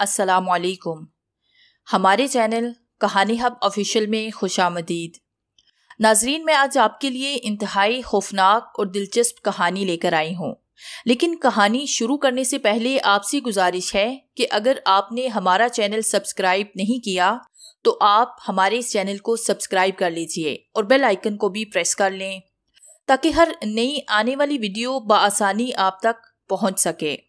अस्सलाम वालेकुम हमारे चैनल कहानी हब ऑफिशियल में खुश आमदीद नाजरीन, मैं आज आपके लिए इंतहाई खौफनाक और दिलचस्प कहानी लेकर आई हूँ। लेकिन कहानी शुरू करने से पहले आपसे गुजारिश है कि अगर आपने हमारा चैनल सब्सक्राइब नहीं किया तो आप हमारे इस चैनल को सब्सक्राइब कर लीजिए और बेल आइकन को भी प्रेस कर लें, ताकि हर नई आने वाली वीडियो बआसानी आप तक पहुँच सके।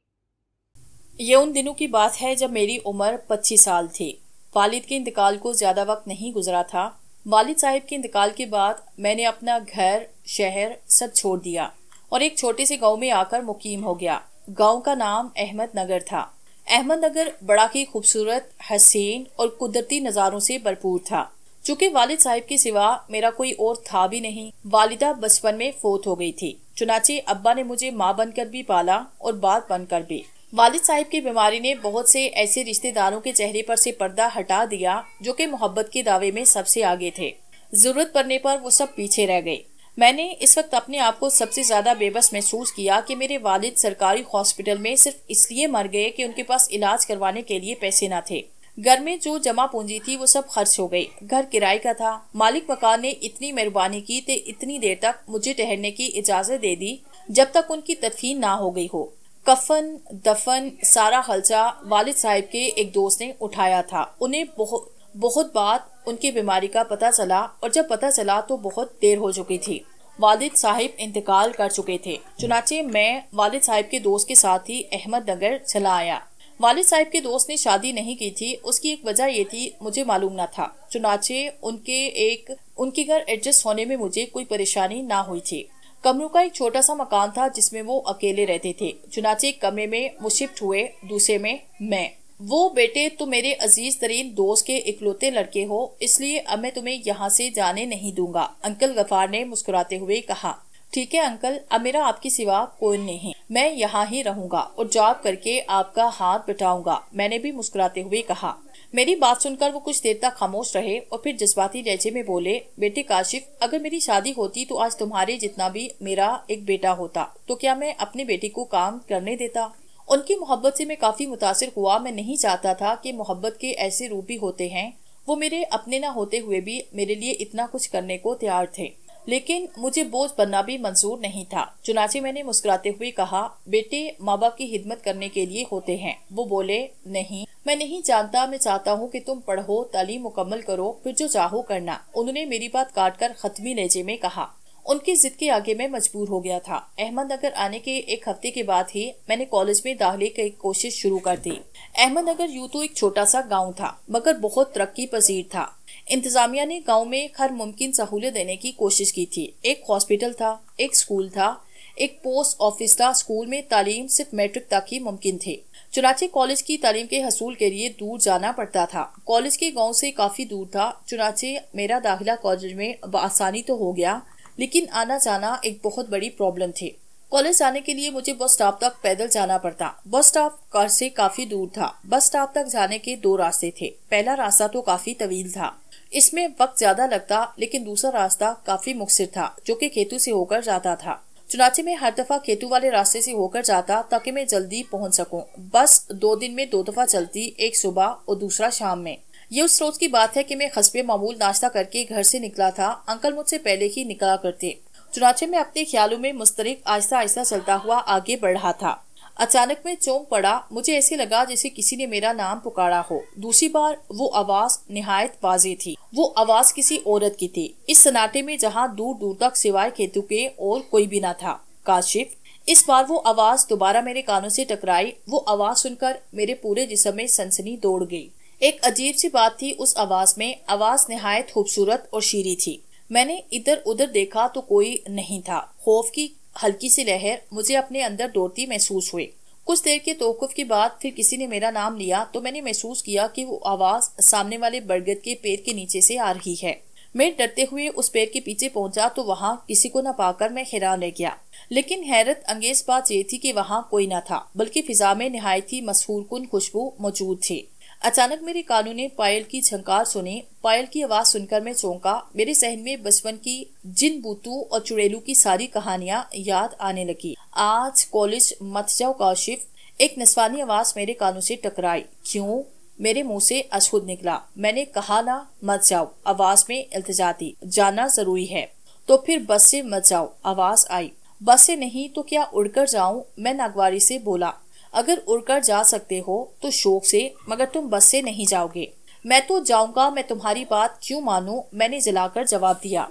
ये उन दिनों की बात है जब मेरी उम्र 25 साल थी। वालिद के इंतकाल को ज़्यादा वक्त नहीं गुजरा था। वालिद साहब के इंतकाल के बाद मैंने अपना घर, शहर सब छोड़ दिया और एक छोटे से गाँव में आकर मुकीम हो गया। गाँव का नाम अहमद नगर था। अहमद नगर बड़ा ही खूबसूरत, हसीन और कुदरती नज़ारों से भरपूर था। चूँकि वालिद साहब के सिवा मेरा कोई और था भी नहीं, वालिदा बचपन में फोत हो गई थी। चुनाचे अब्बा ने मुझे माँ बनकर भी पाला और बात बनकर भी। वालिद साहिब की बीमारी ने बहुत से ऐसे रिश्तेदारों के चेहरे पर से पर्दा हटा दिया, जो कि मोहब्बत के दावे में सबसे आगे थे। ज़रूरत पड़ने पर वो सब पीछे रह गए। मैंने इस वक्त अपने आप को सबसे ज़्यादा बेबस महसूस किया कि मेरे वालिद सरकारी हॉस्पिटल में सिर्फ़ इसलिए मर गए कि उनके पास इलाज करवाने के लिए पैसे न थे। घर में जो जमा पूंजी थी, वो सब खर्च हो गई। घर किराए का था। मालिक मकान ने इतनी मेहरबानी की, ते इतनी देर तक मुझे ठहरने की इजाज़त दे दी, जब तक उनकी तदफीन ना हो गई हो। कफन, दफन, सारा खर्चा वालिद साहब के एक दोस्त ने उठाया था। उन्हें बहुत बहुत बात उनकी बीमारी का पता चला और जब पता चला तो बहुत देर हो चुकी थी। वालिद साहिब इंतकाल कर चुके थे। चुनाचे मैं वालिद साहिब के दोस्त के साथ ही अहमद नगर चला आया। वालिद साहिब के दोस्त ने शादी नहीं की थी, उसकी एक वजह ये थी, मुझे मालूम ना था। चुनाचे उनके एक, उनके घर एडजस्ट होने में मुझे कोई परेशानी ना हुई थी। कमरों का एक छोटा सा मकान था जिसमें वो अकेले रहते थे। चुनाचे कमरे में वो शिफ्ट हुए, दूसरे में मैं। वो बेटे तुम मेरे अज़ीज़ तरीन दोस्त के इकलौते लड़के हो, इसलिए अब मैं तुम्हें यहाँ से जाने नहीं दूँगा। अंकल गफार ने मुस्कुराते हुए कहा, ठीक है अंकल, अब मेरा आपकी सिवा कोई नहीं। मैं यहाँ ही रहूँगा और जॉब करके आपका हाथ बटाऊँगा। मैंने भी मुस्कुराते हुए कहा मेरी बात सुनकर वो कुछ देर तक खामोश रहे और फिर जज्बाती लहजे में बोले, बेटे काशिफ, अगर मेरी शादी होती तो आज तुम्हारे जितना भी मेरा एक बेटा होता तो क्या मैं अपने बेटे को काम करने देता? उनकी मोहब्बत से मैं काफ़ी मुतासर हुआ। मैं नहीं चाहता था कि मोहब्बत के ऐसे रूप भी होते हैं। वो मेरे अपने ना होते हुए भी मेरे लिए इतना कुछ करने को तैयार थे। लेकिन मुझे बोझ बनना भी मंजूर नहीं था। चुनाचे मैंने मुस्कुराते हुए कहा, बेटे माँ बाप की हिदमत करने के लिए होते हैं। वो बोले, नहीं, मैं नहीं जानता। मैं चाहता हूँ कि तुम पढ़ो, तालीम मुकम्मल करो, फिर जो चाहो करना। उन्होंने मेरी बात काट कर खत्मी लहजे में कहा। उनकी जिद के आगे मैं मजबूर हो गया था। अहमदनगर आने के एक हफ़्ते के बाद ही मैंने कॉलेज में दाखिले की कोशिश शुरू कर दी। अहमदनगर यूँ तो एक छोटा सा गाँव था, मगर बहुत तरक्की पसीर था। इंतजामिया ने गाँव में हर मुमकिन सहूलियत देने की कोशिश की थी। एक हॉस्पिटल था, एक स्कूल था, एक पोस्ट ऑफ़िस था स्कूल में तालीम सिर्फ़ मैट्रिक तक ही मुमकिन थी। चुनाचे कॉलेज की तालीम के हसूल के लिए दूर जाना पड़ता था। कॉलेज के गाँव से काफ़ी दूर था, चुनाचे मेरा दाखिला कॉलेज में आसानी तो हो गया लेकिन आना जाना एक बहुत बड़ी प्रॉब्लम थी। कॉलेज जाने के लिए मुझे बस स्टॉप तक पैदल जाना पड़ता। बस स्टॉप कार से काफ़ी दूर था। बस स्टॉप तक जाने के दो रास्ते थे। पहला रास्ता तो काफ़ी तवील था। इसमें वक्त ज़्यादा लगता, लेकिन दूसरा रास्ता काफ़ी मुखसिर था, जो कि खेतु से होकर जाता था। चुनाचे में हर दफ़ा खेतु वाले रास्ते से होकर जाता, ताकि मैं जल्दी पहुँच सकूँ। बस दो दिन में दो दफ़ा चलती, एक सुबह और दूसरा शाम में। ये उस रोज की बात है कि मैं हसबे मामूल नाश्ता करके घर से निकला था। अंकल मुझसे पहले ही निकला करते। चुनाचे में अपने ख्यालों में मुस्तरिक आहिस्ता आहिस्ता चलता हुआ आगे बढ़ रहा था। अचानक में चौंक पड़ा। मुझे ऐसे लगा जैसे किसी ने मेरा नाम पुकारा हो। दूसरी बार वो आवाज़ निहायत वाजे थी। वो आवाज़ किसी औरत की थी। इस सनाटे में जहाँ दूर दूर तक सिवाय खेतु के और कोई भी न था। काशिफ, इस बार वो आवाज़ दोबारा मेरे कानों से टकराई। वो आवाज़ सुनकर मेरे पूरे जिसम में सनसनी दौड़ गई। एक अजीब सी बात थी उस आवाज़ में। आवाज़ नहायत खूबसूरत और शीरी थी। मैंने इधर उधर देखा तो कोई नहीं था। खौफ की हल्की सी लहर मुझे अपने अंदर दौड़ती महसूस हुई। कुछ देर के तोकुफ के बाद फिर किसी ने मेरा नाम लिया तो मैंने महसूस किया कि वो आवाज़ सामने वाले बरगद के पेड़ के नीचे से आ रही है। मैं डरते हुए उस पेड़ के पीछे पहुँचा तो वहाँ किसी को न पाकर मैं हैरान रह गया। लेकिन हैरत अंगेज बात ये थी कि वहाँ कोई न था, बल्कि फिजा में नहायत ही मशहूर कुन खुशबू मौजूद थी। अचानक मेरे कानों ने पायल की झंकार सुनी। पायल की आवाज़ सुनकर मैं चौंका। मेरे सहन में बचपन की जिन बूतू और चुड़ैलू की सारी कहानियाँ याद आने लगी। आज कॉलेज मत जाओ, काशिफ। एक नस्वानी आवाज़ मेरे कानों से टकराई। क्यों? मेरे मुँह से अशुद्ध निकला। मैंने कहा, ना, मत जाओ। आवाज़ में इल्तजा दी जाना ज़रूरी है। तो फिर बस से मत जाओ। आवाज़ आई। बस से नहीं तो क्या उड़कर जाऊँ? मैं नागवारी से बोला। अगर उड़कर जा सकते हो तो शौक से, मगर तुम बस से नहीं जाओगे। मैं तो जाऊँगा, मैं तुम्हारी बात क्यों मानूं? मैंने जलाकर जवाब दिया।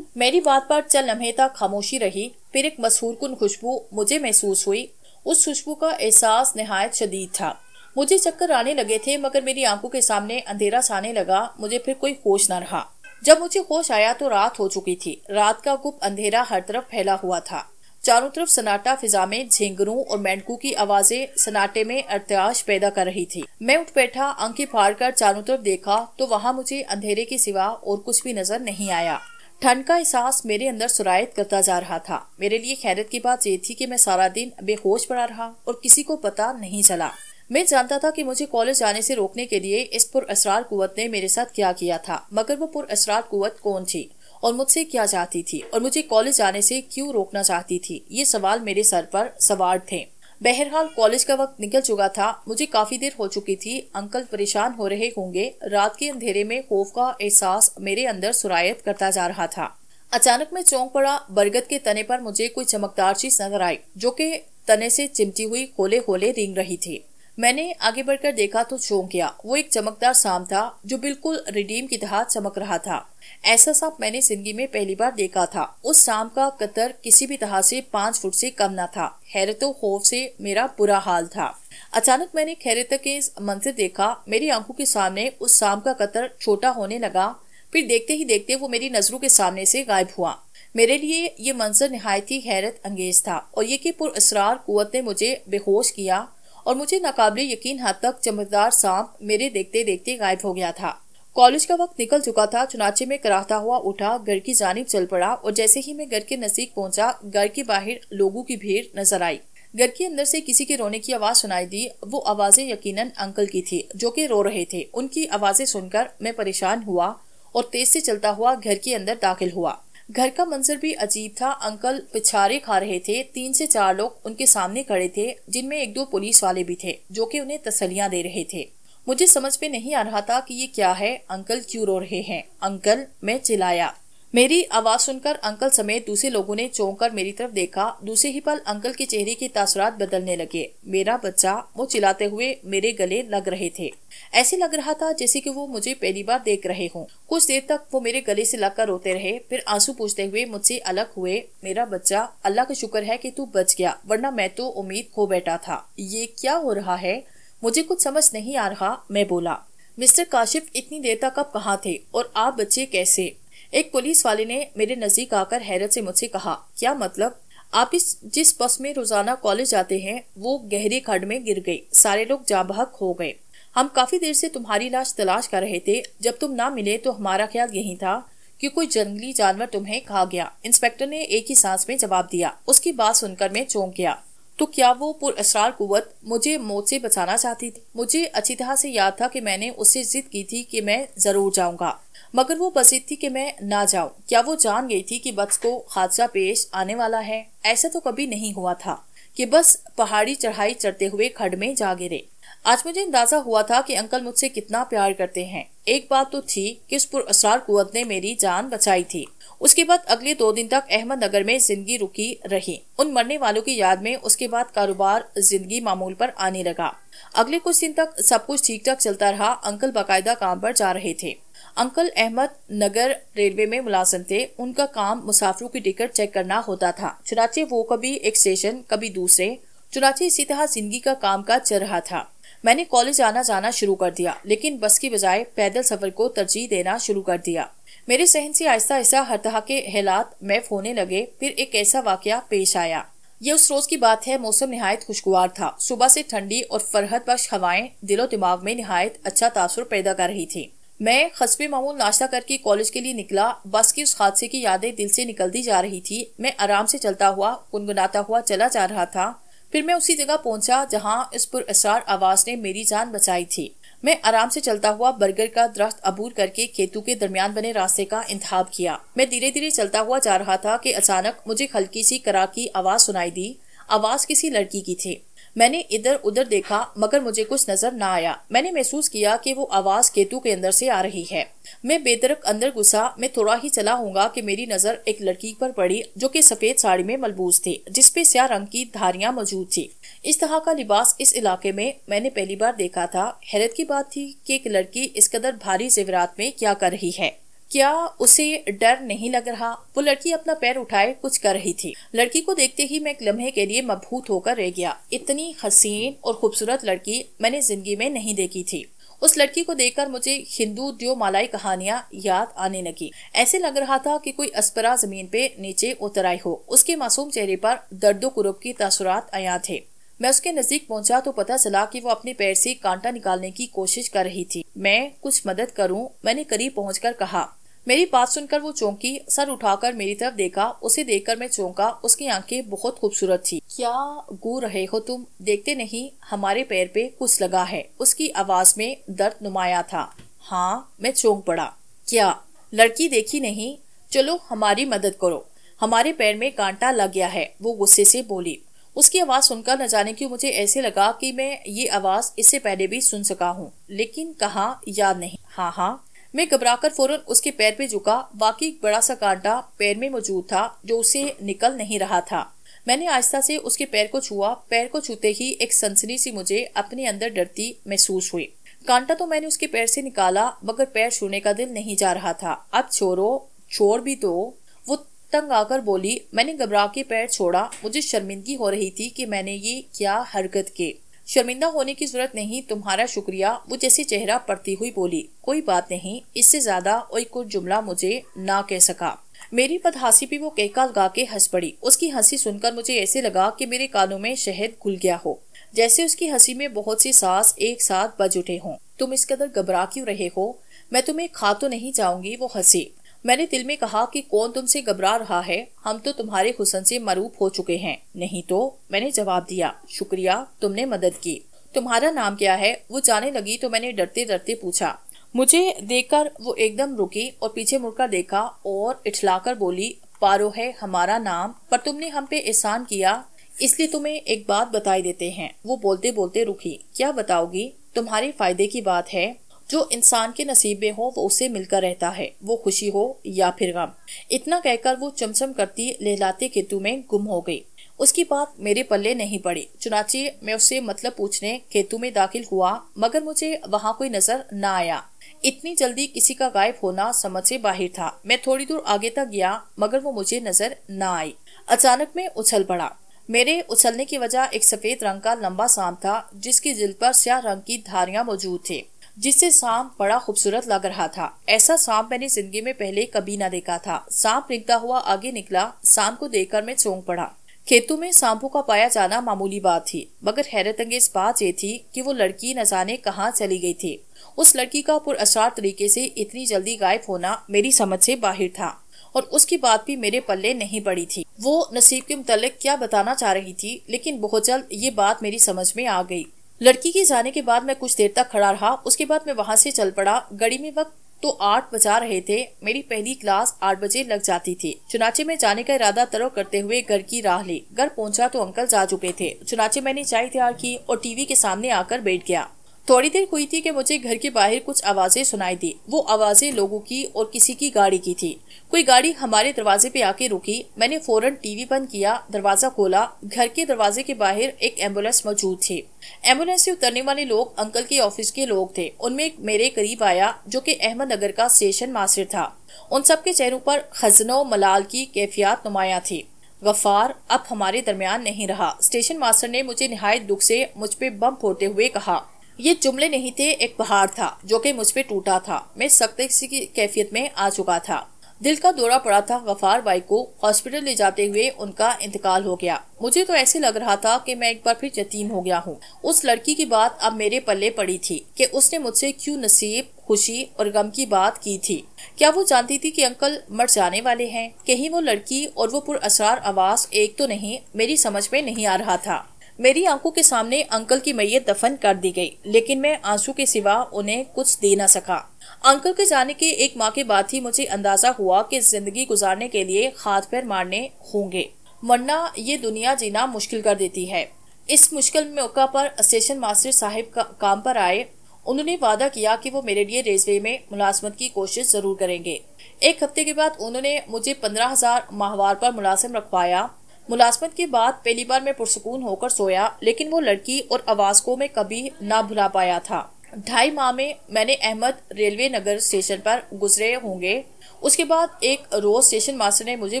मेरी बात पर चल लम्हे तक खामोशी रही। फिर एक मशहूर कुन खुशबू मुझे महसूस हुई। उस खुशबू का एहसास नहायत शदीद था। मुझे चक्कर आने लगे थे, मगर मेरी आँखों के सामने अंधेरा छाने लगा। मुझे फिर कोई होश न रहा। जब मुझे होश आया तो रात हो चुकी थी। रात का गुप्त अंधेरा हर तरफ़ फैला हुआ था। चारों तरफ़ सनाटा फिजा में झिंगरों और मेंढकों की आवाज़ें सनाटे में अरत्याश पैदा कर रही थी। मैं उठ बैठा अंकी फाड़ कर चारों तरफ़ देखा तो वहाँ मुझे अंधेरे के सिवा और कुछ भी नज़र नहीं आया। ठंड का एहसास मेरे अंदर सुरायत करता जा रहा था। मेरे लिए खैरत की बात ये थी कि मैं सारा दिन बेहोश पड़ा रहा और किसी को पता नहीं चला। मैं जानता था कि मुझे कॉलेज जाने से रोकने के लिए इस पुर असरार कुत ने मेरे साथ क्या किया था, मगर वो पुर असरार कुत कौन थी? और मुझसे क्या चाहती थी? और मुझे कॉलेज जाने से क्यों रोकना चाहती थी? ये सवाल मेरे सर पर सवार थे। बहरहाल कॉलेज का वक्त निकल चुका था। मुझे काफ़ी देर हो चुकी थी। अंकल परेशान हो रहे होंगे। रात के अंधेरे में खौफ का एहसास मेरे अंदर सुरायत करता जा रहा था। अचानक मैं चौंक पड़ा। बरगद के तने पर मुझे कोई चमकदार चीज़ नज़र आई, जो कि तने से चिमटी हुई होले होले रिंग रही थी। मैंने आगे बढ़कर देखा तो चौंक गया वो एक चमकदार सांप था, जो बिल्कुल रिडीम की तरह चमक रहा था। ऐसा सांप मैंने ज़िंदगी में पहली बार देखा था। उस सांप का कतर किसी भी तरह से पाँच फुट से कम ना था। हैरत खौफ से मेरा बुरा हाल था। अचानक मैंने खैरत के मंजर देखा। मेरी आँखों के सामने उस सांप का कतर छोटा होने लगा। फिर देखते ही देखते वो मेरी नज़रों के सामने से गायब हुआ। मेरे लिए ये मंजर नहायत ही हैरत अंगेज था। और ये कि पुरअसरार कुत ने मुझे बेहोश किया और मुझे नाकाबले यकीन हद तक चमकदार सांप मेरे देखते देखते गायब हो गया था। कॉलेज का वक्त निकल चुका था, चुनाचे में कराहता हुआ उठा, घर की जानब चल पड़ा और जैसे ही मैं घर के नज़दीक पहुँचा, घर के बाहर लोगों की भीड़ नज़र आई। घर के अंदर से किसी के रोने की आवाज़ सुनाई दी, वो आवाज़ें यकीनन अंकल की थी, जो कि रो रहे थे। उनकी आवाज़ें सुनकर मैं परेशान हुआ और तेज से चलता हुआ घर के अंदर दाखिल हुआ। घर का मंजर भी अजीब था। अंकल पिछारे खा रहे थे। तीन से चार लोग उनके सामने खड़े थे, जिनमें एक दो पुलिस वाले भी थे, जो कि उन्हें तसलियाँ दे रहे थे। मुझे समझ में नहीं आ रहा था कि ये क्या है। अंकल क्यों रो रहे हैं? अंकल, मैं चिल्लाया। मेरी आवाज़ सुनकर अंकल समेत दूसरे लोगों ने चौंक कर मेरी तरफ़ देखा। दूसरे ही पल अंकल के चेहरे के तासरात बदलने लगे। मेरा बच्चा वो चिल्लाते हुए मेरे गले लग रहे थे। ऐसे लग रहा था जैसे कि वो मुझे पहली बार देख रहे हों। कुछ देर तक वो मेरे गले से लगकर रोते रहे, फिर आँसू पूछते हुए मुझसे अलग हुए, मेरा बच्चा, अल्लाह का शुक्र है कि तू बच गया, वरना मैं तो उम्मीद खो बैठा था। ये क्या हो रहा है? मुझे कुछ समझ नहीं आ रहा, मैं बोला। मिस्टर काशिफ, इतनी देर तक अब कहाँ थे और आप बच्चे कैसे? एक पुलिस वाले ने मेरे नज़दीक आकर हैरत से मुझसे कहा, क्या मतलब? आप इस, जिस बस में रोज़ाना कॉलेज जाते हैं, वो गहरे खड में गिर गई। सारे लोग जाबहक हो गए। हम काफ़ी देर से तुम्हारी लाश तलाश कर रहे थे। जब तुम ना मिले तो हमारा ख्याल यही था कि कोई जंगली जानवर तुम्हें खा गया। इंस्पेक्टर ने एक ही सांस में जवाब दिया। उसकी बात सुनकर मैं चौंक गया। तो क्या वो पुरअसरार कुत मुझे मौत से बचाना चाहती थी? मुझे अच्छी तरह से याद था कि मैंने उससे जिद की थी कि मैं ज़रूर जाऊँगा। मगर वो बसीद थी कि मैं ना जाऊँ। क्या वो जान गई थी कि बस को हादसा पेश आने वाला है? ऐसा तो कभी नहीं हुआ था कि बस पहाड़ी चढ़ाई चढ़ते हुए खड में जा गिरे। आज मुझे अंदाज़ा हुआ था कि अंकल मुझसे कितना प्यार करते हैं। एक बात तो थी कि उस पुरअसरार कुत ने मेरी जान बचाई थी। उसके बाद अगले दो दिन तक अहमद नगर में ज़िंदगी रुकी रही। उन मरने वालों की याद में उसके बाद कारोबार ज़िंदगी मामूल पर आने लगा। अगले कुछ दिन तक सब कुछ ठीक ठाक चलता रहा। अंकल बाकायदा काम पर जा रहे थे। अंकल अहमद नगर रेलवे में मुलाजिम थे। उनका काम मुसाफिरों की टिकट चेक करना होता था। चुनाचे वो कभी एक स्टेशन, कभी दूसरे। चुनाचे इसी तरह ज़िंदगी का काम काज चल रहा था। मैंने कॉलेज आना जाना शुरू कर दिया, लेकिन बस की बजाय पैदल सफ़र को तरजीह देना शुरू कर दिया। मेरे सहन से आहिस्ता आहिस्ता हर तरह के हालात मैफ होने लगे, फिर एक ऐसा वाक्य पेश आया। ये उस रोज की बात है, मौसम निहायत खुशगवार था। सुबह से ठंडी और फरहत बख्श हवाएँ दिलो दिमाग में निहायत अच्छा तासुर पैदा कर रही थी। मैं खसबे मामूल नाश्ता करके कॉलेज के लिए निकला। बस की उस हादसे की यादें दिल से निकलती जा रही थी। मैं आराम से चलता हुआ, गुनगुनाता हुआ चला जा रहा था। फिर मैं उसी जगह पहुँचा जहाँ इस पुरअसरार आवाज़ ने मेरी जान बचाई थी। मैं आराम से चलता हुआ बर्गर का दरख्त अबूर करके खेतों के दरमियान बने रास्ते का इंतहाब किया। मैं धीरे धीरे चलता हुआ जा रहा था कि अचानक मुझे हल्की सी करा की आवाज़ सुनाई दी। आवाज़ किसी लड़की की थी। मैंने इधर उधर देखा, मगर मुझे कुछ नज़र न आया। मैंने महसूस किया कि वो आवाज़ केतु के अंदर से आ रही है। मैं बेदरक अंदर घुसा, मैं थोड़ा ही चला हूँ कि मेरी नज़र एक लड़की पर पड़ी, जो कि सफ़ेद साड़ी में मलबूस थी जिसपे स्या रंग की धारियाँ मौजूद थी। इस तरह का लिबास इस इलाके में मैंने पहली बार देखा था। हैरत की बात थी कि एक लड़की इस कदर भारी जेवरात में क्या कर रही है। क्या उसे डर नहीं लग रहा? वो लड़की अपना पैर उठाए, कुछ कर रही थी। लड़की को देखते ही मैं एक लम्हे के लिए मबहूत होकर रह गया। इतनी हसीन और खूबसूरत लड़की मैंने ज़िंदगी में नहीं देखी थी। उस लड़की को देखकर मुझे हिंदू दियो मालाई कहानियाँ याद आने लगी। ऐसे लग रहा था कि कोई अस्परा ज़मीन पे नीचे उतर आई हो। उसके मासूम चेहरे पर दर्दो कुरुब की तासुरात आया थे। मैं उसके नज़दीक पहुँचा तो पता चला कि वो अपने पैर से कांटा निकालने की कोशिश कर रही थी। मैं कुछ मदद करूँ? मैंने करीब पहुंचकर कहा। मेरी बात सुनकर वो चौंकी सर उठाकर मेरी तरफ़ देखा। उसे देखकर मैं चौंका। उसकी आँखें बहुत खूबसूरत थी। क्या गू रहे हो तुम? देखते नहीं, हमारे पैर पे कुछ लगा है। उसकी आवाज़ में दर्द नुमाया था। हाँ मैं चौंक पड़ा। क्या? लड़की देखी नहीं? चलो, हमारी मदद करो। हमारे पैर में कांटा लग गया है। वो गुस्से से बोली उसकी आवाज़ सुनकर न जाने क्यों मुझे ऐसे लगा कि मैं ये आवाज़ इससे पहले भी सुन सका हूँ। लेकिन कहा, याद नहीं। हाँ हाँ। मैं घबराकर फ़ौरन उसके पैर पे झुका। बाकी बड़ा सा कांटा पैर में मौजूद था, जो उसे निकल नहीं रहा था। मैंने आहिस्ता से उसके पैर को छुआ। पैर को छूते ही एक सनसनी सी मुझे अपने अंदर डरती महसूस हुई। कांटा तो मैंने उसके पैर से निकाला, मगर पैर छूने का दिल नहीं जा रहा था। अब छोड़ो, छोड़ भी दो। वो तंग आकर बोली, मैंने घबरा के पैर छोड़ा। मुझे शर्मिंदगी हो रही थी कि मैंने ये क्या हरकत के। शर्मिंदा होने की ज़रूरत नहीं, तुम्हारा शुक्रिया। वो जैसे चेहरा पड़ती हुई बोली, कोई बात नहीं, इससे ज़्यादा कोई कुछ जुमला मुझे ना कह सका। मेरी पदहासी भी वो कहका लगा के हंस पड़ी। उसकी हँसी सुनकर मुझे ऐसे लगा कि मेरे कानों में शहद घुल गया हो। जैसे उसकी हँसी में बहुत सी सांस एक साथ बज उठे हों। तुम इस कदर घबरा क्यों रहे हो? मैं तुम्हें खा तो नहीं जाऊँगी, वो हँसी। मैंने दिल में कहा कि कौन तुमसे घबरा रहा है? हम तो तुम्हारे हुसन से मरूफ हो चुके हैं। नहीं तो मैंने जवाब दिया, शुक्रिया, तुमने मदद की। तुम्हारा नाम क्या है? वो जाने लगी तो मैंने डरते डरते पूछा। मुझे देखकर वो एकदम रुकी और पीछे मुड़कर देखा और इठलाकर बोली, पारो है, हमारा नाम, पर तुमने हम पे एहसान किया। इसलिए तुम्हें एक बात बताई देते हैं। वो बोलते बोलते रुकी, क्या बताओगी? तुम्हारे फ़ायदे की बात है। जो इंसान के नसीब में हो, वो उसे मिलकर रहता है। वो खुशी हो या फिर गम। इतना कहकर वो चमचम करती लहलाते केतु में गुम हो गई। उसकी बात मेरे पल्ले नहीं पड़ी। चुनाचे मैं उससे मतलब पूछने केतु में दाखिल हुआ, मगर मुझे वहाँ कोई नज़र न आया। इतनी जल्दी किसी का गायब होना समझ से बाहर था। मैं थोड़ी दूर आगे तक गया, मगर वो मुझे नज़र न आई। अचानक में उछल पड़ा। मेरे उछलने की वजह एक सफ़ेद रंग का लंबा सांप था, जिसकी जिल पर स्याह रंग की धारियाँ मौजूद थे। जिससे सांप बड़ा खूबसूरत लग रहा था। ऐसा सांप मैंने ज़िंदगी में पहले कभी ना देखा था। सांप निकलता हुआ आगे निकला, सांप को देखकर मैं चौंक पड़ा। खेतों में सांपों का पाया जाना मामूली बात थी, मगर हैरत अंगेज बात ये थी कि वो लड़की न जाने कहाँ चली गई थी। उस लड़की का पुरअसार तरीके से इतनी जल्दी गायब होना मेरी समझ से बाहर था, और उसकी बात भी मेरे पल्ले नहीं पड़ी थी। वो नसीब के मुतल क्या बताना चाह रही थी, लेकिन बहुत जल्द ये बात मेरी समझ में आ गई। लड़की के जाने के बाद मैं कुछ देर तक खड़ा रहा। उसके बाद मैं वहाँ से चल पड़ा। गड़ी में वक्त तो आठ बजा रहे थे। मेरी पहली क्लास आठ बजे लग जाती थी। चुनाचे में जाने का इरादा तरो करते हुए घर की राह ली। घर पहुँचा तो अंकल जा चुके थे। चुनाचे मैंने चाय तैयार की और टीवी के सामने आकर बैठ गया। थोड़ी देर हुई थी कि मुझे घर के बाहर कुछ आवाज़ें सुनाई दी। वो आवाज़ें लोगों की और किसी की गाड़ी की थी। कोई गाड़ी हमारे दरवाजे पे आके रुकी। मैंने फ़ौरन टीवी बंद किया, दरवाज़ा खोला। घर के दरवाजे के बाहर एक एंबुलेंस मौजूद थी। एंबुलेंस से उतरने वाले लोग, अंकल के ऑफ़िस के लोग थे। उनमें एक मेरे करीब आया, जो कि अहमदनगर का स्टेशन मास्टर था। उन सबके चेहरों पर खजनो, मलाल की कैफियत नुमाया थी। गफार अब हमारे दरमियान नहीं रहा। स्टेशन मास्टर ने मुझे निहायत दुख से मुझ पे बम फोड़ते हुए कहा ये जुमले नहीं थे, एक पहाड़ था, जो कि मुझ पे टूटा था। मैं सख्त की कैफियत में आ चुका था। दिल का दौरा पड़ा था गफार बाई को। हॉस्पिटल ले जाते हुए उनका इंतकाल हो गया। मुझे तो ऐसे लग रहा था कि मैं एक बार फिर यतीम हो गया हूँ। उस लड़की की बात अब मेरे पल्ले पड़ी थी कि उसने मुझसे क्यों नसीब, खुशी और गम की बात की थी। क्या वो जानती थी कि अंकल मर जाने वाले हैं? कहीं वो लड़की और वो पुरअसरार आवाज़ एक तो नहीं, मेरी समझ में नहीं आ रहा था। मेरी आँखों के सामने अंकल की मैयत दफन कर दी गई लेकिन मैं आँसू के सिवा उन्हें कुछ दे ना सका। अंकल के जाने के एक माह के बाद ही मुझे अंदाज़ा हुआ कि ज़िंदगी गुजारने के लिए हाथ पैर मारने होंगे। वरना ये दुनिया जीना मुश्किल कर देती है। इस मुश्किल मौका पर स्टेशन मास्टर साहिब का, काम पर आए। उन्होंने वादा किया कि वो मेरे लिए रेलवे में मुलाजमत की कोशिश ज़रूर करेंगे। एक हफ़्ते के बाद उन्होंने मुझे पंद्रह हज़ार माहवार पर मुलाजिम रखवाया। मुलाजमत के बाद पहली बार मैं पुरसकून होकर सोया, लेकिन वो लड़की और आवाज़ को मैं कभी ना भुला पाया था। ढाई माह में मैंने अहमद रेलवे नगर स्टेशन पर गुजरे होंगे। उसके बाद एक रोज स्टेशन मास्टर ने मुझे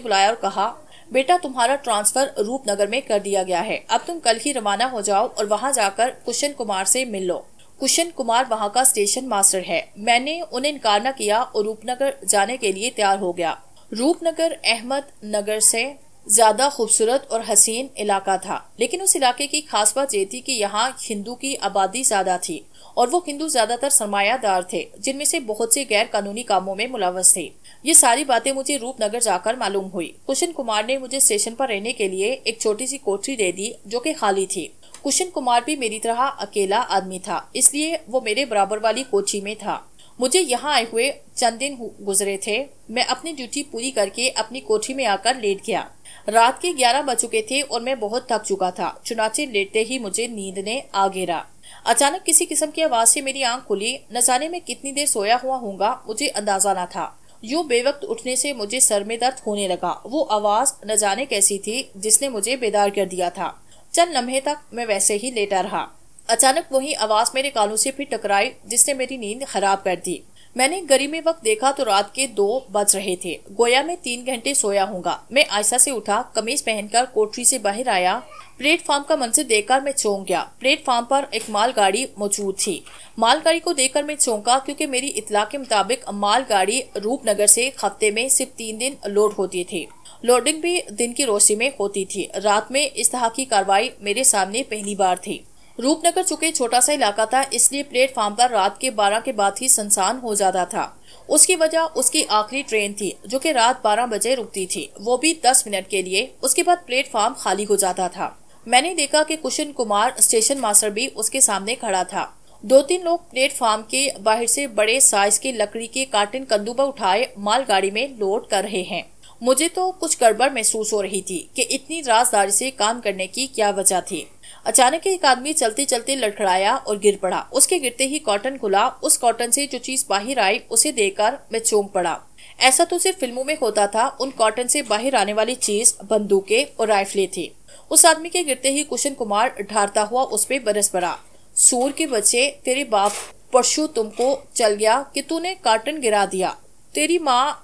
बुलाया और कहा, बेटा, तुम्हारा ट्रांसफ़र रूपनगर में कर दिया गया है। अब तुम कल ही रवाना हो जाओ और वहाँ जाकर कुशन कुमार से मिल लो। कुशन कुमार वहाँ का स्टेशन मास्टर है। मैंने उन्हें इनकार न किया और रूपनगर जाने के लिए तैयार हो गया। रूपनगर अहमद नगर से ज़्यादा खूबसूरत और हसीन इलाका था। लेकिन उस इलाके की खास बात ये थी कि यहाँ हिंदू की आबादी ज़्यादा थी और वो हिंदू ज़्यादातर सरमायादार थे, जिनमें से बहुत से गैर कानूनी कामों में मुलवस थे। ये सारी बातें मुझे रूपनगर जाकर मालूम हुई। कुशन कुमार ने मुझे स्टेशन पर रहने के लिए एक छोटी सी कोठरी दे दी, जो कि खाली थी। कुशन कुमार भी मेरी तरह अकेला आदमी था, इसलिए वो मेरे बराबर वाली कोठी में था। मुझे यहाँ आए हुए चंद दिन गुजरे थे। मैं अपनी ड्यूटी पूरी करके अपनी कोठी में आकर लेट गया। रात के ग्यारह बज चुके थे और मैं बहुत थक चुका था। चुनाचे लेटते ही मुझे नींद ने आ घेरा। अचानक किसी किस्म की आवाज़ से मेरी आँख खुली। न जाने में कितनी देर सोया हुआ होगा मुझे अंदाज़ा न था। यू बेवक्त उठने से मुझे सर में दर्द होने लगा। वो आवाज़ न जाने कैसी थी, जिसने मुझे बेदार कर दिया था। चंद लम्हे तक मैं वैसे ही लेटा रहा। अचानक वही आवाज़ मेरे कानों से फिर टकराई, जिसने मेरी नींद खराब कर दी। मैंने गरी में वक्त देखा तो रात के दो बज रहे थे। गोया में तीन घंटे सोया हूँ मैं आयसा से उठा, कमीज पहनकर कोठरी से बाहर आया। प्लेटफार्म का मंजर देखकर मैं चौंक गया। प्लेटफॉर्म पर एक मालगाड़ी मौजूद थी। मालगाड़ी को देखकर मैं चौंका क्योंकि मेरी इतला के मुताबिक मालगाड़ी रूपनगर से हफ़्ते में सिर्फ़ तीन दिन लोड होती थी। लोडिंग भी दिन की रोशनी में होती थी। रात में इस तरह की कार्रवाई मेरे सामने पहली बार थी। रूपनगर चुके छोटा सा इलाका था, इसलिए प्लेटफॉर्म पर रात के 12 के बाद ही संसान हो जाता था। उसकी वजह उसकी आखिरी ट्रेन थी, जो कि रात 12 बजे रुकती थी। वो भी 10 मिनट के लिए, उसके बाद प्लेटफॉर्म खाली हो जाता था। मैंने देखा कि कुशन कुमार स्टेशन मास्टर भी उसके सामने खड़ा था। दो तीन लोग प्लेटफॉर्म के बाहर से बड़े साइज़ के लकड़ी के कार्टन कंदूबा उठाए, मालगाड़ी में लोड कर रहे हैं। मुझे तो कुछ गड़बड़ महसूस हो रही थी कि इतनी राजदारी से काम करने की क्या वजह थी। अचानक एक आदमी चलते चलते लड़खड़ाया और गिर पड़ा। उसके गिरते ही कॉटन खुला। उस कॉटन से जो चीज़ बाहर आई, उसे देखकर मैं चौंक पड़ा। ऐसा तो सिर्फ़ फ़िल्मों में होता था। उन कॉटन से बाहर आने वाली चीज़, बंदूकें और राइफलें थी। उस आदमी के गिरते ही कुशन कुमार ढारता हुआ उस पर बरस पड़ा। सूर के बच्चे, तेरे बाप, परशु तुमको चल गया कि तूने कार्टन गिरा दिया। तेरी माँ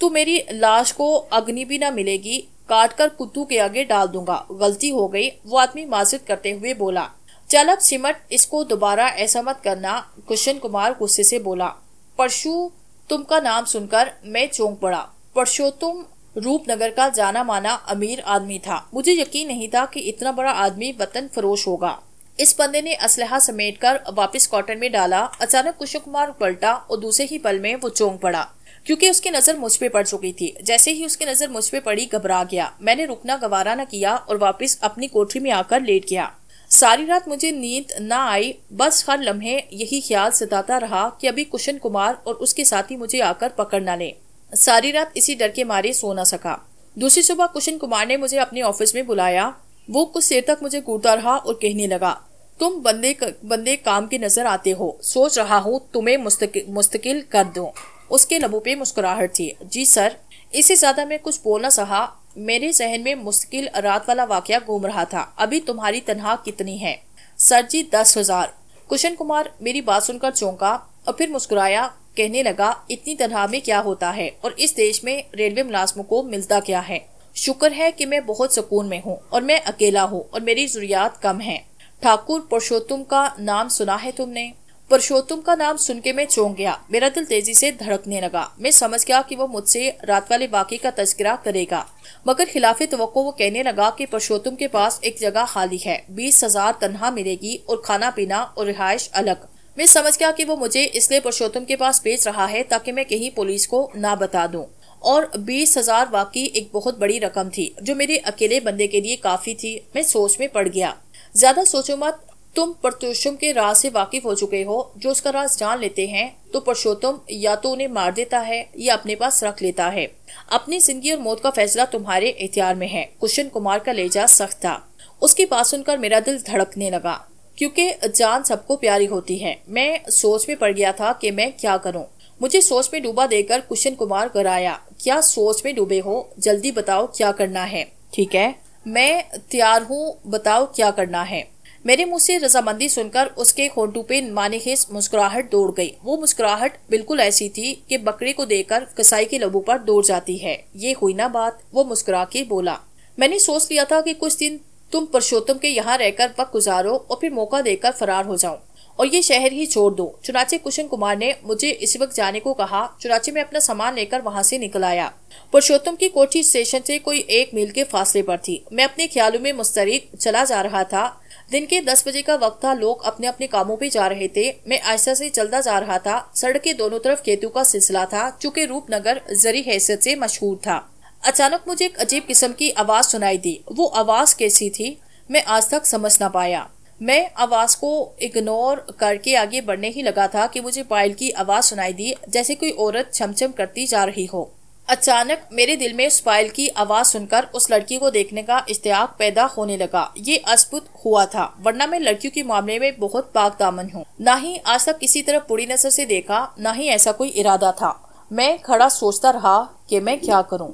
तू मेरी लाश को अग्नि भी ना मिलेगी। काट कर कुत्तू के आगे डाल दूँगा। गलती हो गई, वो आदमी माजिद करते हुए बोला, चल अब सिमट, इसको दोबारा ऐसा मत करना, कुशन कुमार गुस्से से बोला, परशु, तुम का नाम सुनकर मैं चौंक पड़ा। परशोत्तम रूपनगर का जाना माना अमीर आदमी था। मुझे यकीन नहीं था कि इतना बड़ा आदमी वतन फरोश होगा। इस बंदे ने असलहा समेट कर वापिस कॉटन में डाला। अचानक कुशु कुमार पलटा और दूसरे ही पल में वो चौंक पड़ा। क्योंकि उसकी नज़र मुझ पे पड़ चुकी थी। जैसे ही उसकी नज़र मुझ पे पड़ी, घबरा गया। मैंने रुकना, गवारा न किया और वापस अपनी कोठरी में आकर लेट गया। सारी रात मुझे नींद न आई। बस हर लम्हे यही ख्याल सताता रहा कि अभी कुशन कुमार और उसके साथी मुझे आकर पकड़ न ले। सारी रात इसी डर के मारे सो न सका। दूसरी सुबह कुशन कुमार ने मुझे अपने ऑफ़िस में बुलाया। वो कुछ देर तक मुझे घूरता रहा और कहने लगा, तुम बंदे बंदे काम के नज़र आते हो। सोच रहा हूँ तुम्हें मुस्तकिल कर दो। उसके लबों पे मुस्कुराहट थी। जी सर, इससे ज़्यादा मैं कुछ बोलना सहा मेरे जहन में मुश्किल रात वाला वाक्य घूम रहा था। अभी तुम्हारी तनहा कितनी है? सर जी, दस हज़ार। कुशन कुमार मेरी बात सुनकर चौंका और फिर मुस्कुराया, कहने लगा, इतनी तनहा में क्या होता है और इस देश में रेलवे मुलाजमों को मिलता क्या है? शुक्र है कि मैं बहुत सुकून में हूँ और मैं अकेला हूँ और मेरी जरूरियात कम है। ठाकुर पुरुषोत्तम का नाम सुना है तुमने? पुरुषोत्तम का नाम सुन के मैं चौंक गया। मेरा दिल तेज़ी से धड़कने लगा। मैं समझ गया कि वो मुझसे रात वाले वाक़े का तस्करा करेगा। मगर खिलाफ तो वो कहने लगा कि पुरुषोत्तम के पास एक जगह खाली है। बीस हज़ार तनहा मिलेगी और खाना पीना और रिहाइश अलग। मैं समझ गया कि वो मुझे इसलिए पुरुषोत्तम के पास बेच रहा है ताकि मैं कहीं पुलिस को ना बता दूँ। और बीस हज़ार वाकई एक बहुत बड़ी रकम थी, जो मेरे अकेले बंदे के लिए काफ़ी थी। मैं सोच में पड़ गया। ज़्यादा सोचो मत तुम परतुषम के राज से वाकिफ हो चुके हो। जो उसका राज जान लेते हैं तो परशोत्तम या तो उन्हें मार देता है या अपने पास रख लेता है। अपनी ज़िंदगी और मौत का फैसला तुम्हारे एहतियार में है, कुशन कुमार का लेजा सख्त था। उसकी बात सुनकर मेरा दिल धड़कने लगा, क्योंकि जान सबको प्यारी होती है। मैं सोच में पड़ गया था कि मैं क्या करूँ। मुझे सोच में डूबा देकर कुशन कुमार कराया क्या सोच में डूबे हो? जल्दी बताओ क्या करना है? ठीक है। मैं तैयार हूँ, बताओ क्या करना है? मेरे मुँह से रजामंदी सुनकर उसके होंठों पे माने खेस मुस्कुराहट दौड़ गई। वो मुस्कुराहट बिल्कुल ऐसी थी कि बकरी को देखकर कसाई के लबू पर दौड़ जाती है। ये हुई ना बात, वो मुस्कुरा के बोला। मैंने सोच लिया था कि कुछ दिन तुम परशोत्तम के यहाँ रहकर वक्त गुजारो और फिर मौका देकर फरार हो जाऊँ। और ये शहर ही छोड़ दो। चुनाचे कुशन कुमार ने मुझे इस वक्त जाने को कहा। चुनाचे में अपना सामान लेकर वहाँ से निकल आया। पुरुषोत्तम की कोठी स्टेशन से कोई एक मील के फासले पर थी। मैं अपने ख्यालों में मुस्तरिक चला जा रहा था। दिन के दस बजे का वक्त था, लोग अपने अपने कामों पे जा रहे थे। मैं आयसा से चलता जा रहा था। सड़क के दोनों तरफ़ केतु का सिलसिला था, चूँकि रूपनगर जरी हैसियत से मशहूर था। अचानक मुझे एक अजीब किस्म की आवाज़ सुनाई दी। वो आवाज़ कैसी थी? मैं आज तक समझ ना पाया। मैं आवाज़ को इग्नोर करके आगे बढ़ने ही लगा था कि मुझे पायल की आवाज़ सुनाई दी, जैसे कोई औरत छमछम करती जा रही हो। अचानक मेरे दिल में उस पायल की आवाज़ सुनकर उस लड़की को देखने का इश्तियाक पैदा होने लगा। ये अद्भुत हुआ था, वरना मैं लड़कियों के मामले में बहुत पाक दामन हूँ। न ही आज तक किसी तरह पूरी नज़र से देखा, न ही ऐसा कोई इरादा था। मैं खड़ा सोचता रहा कि मैं क्या करूँ।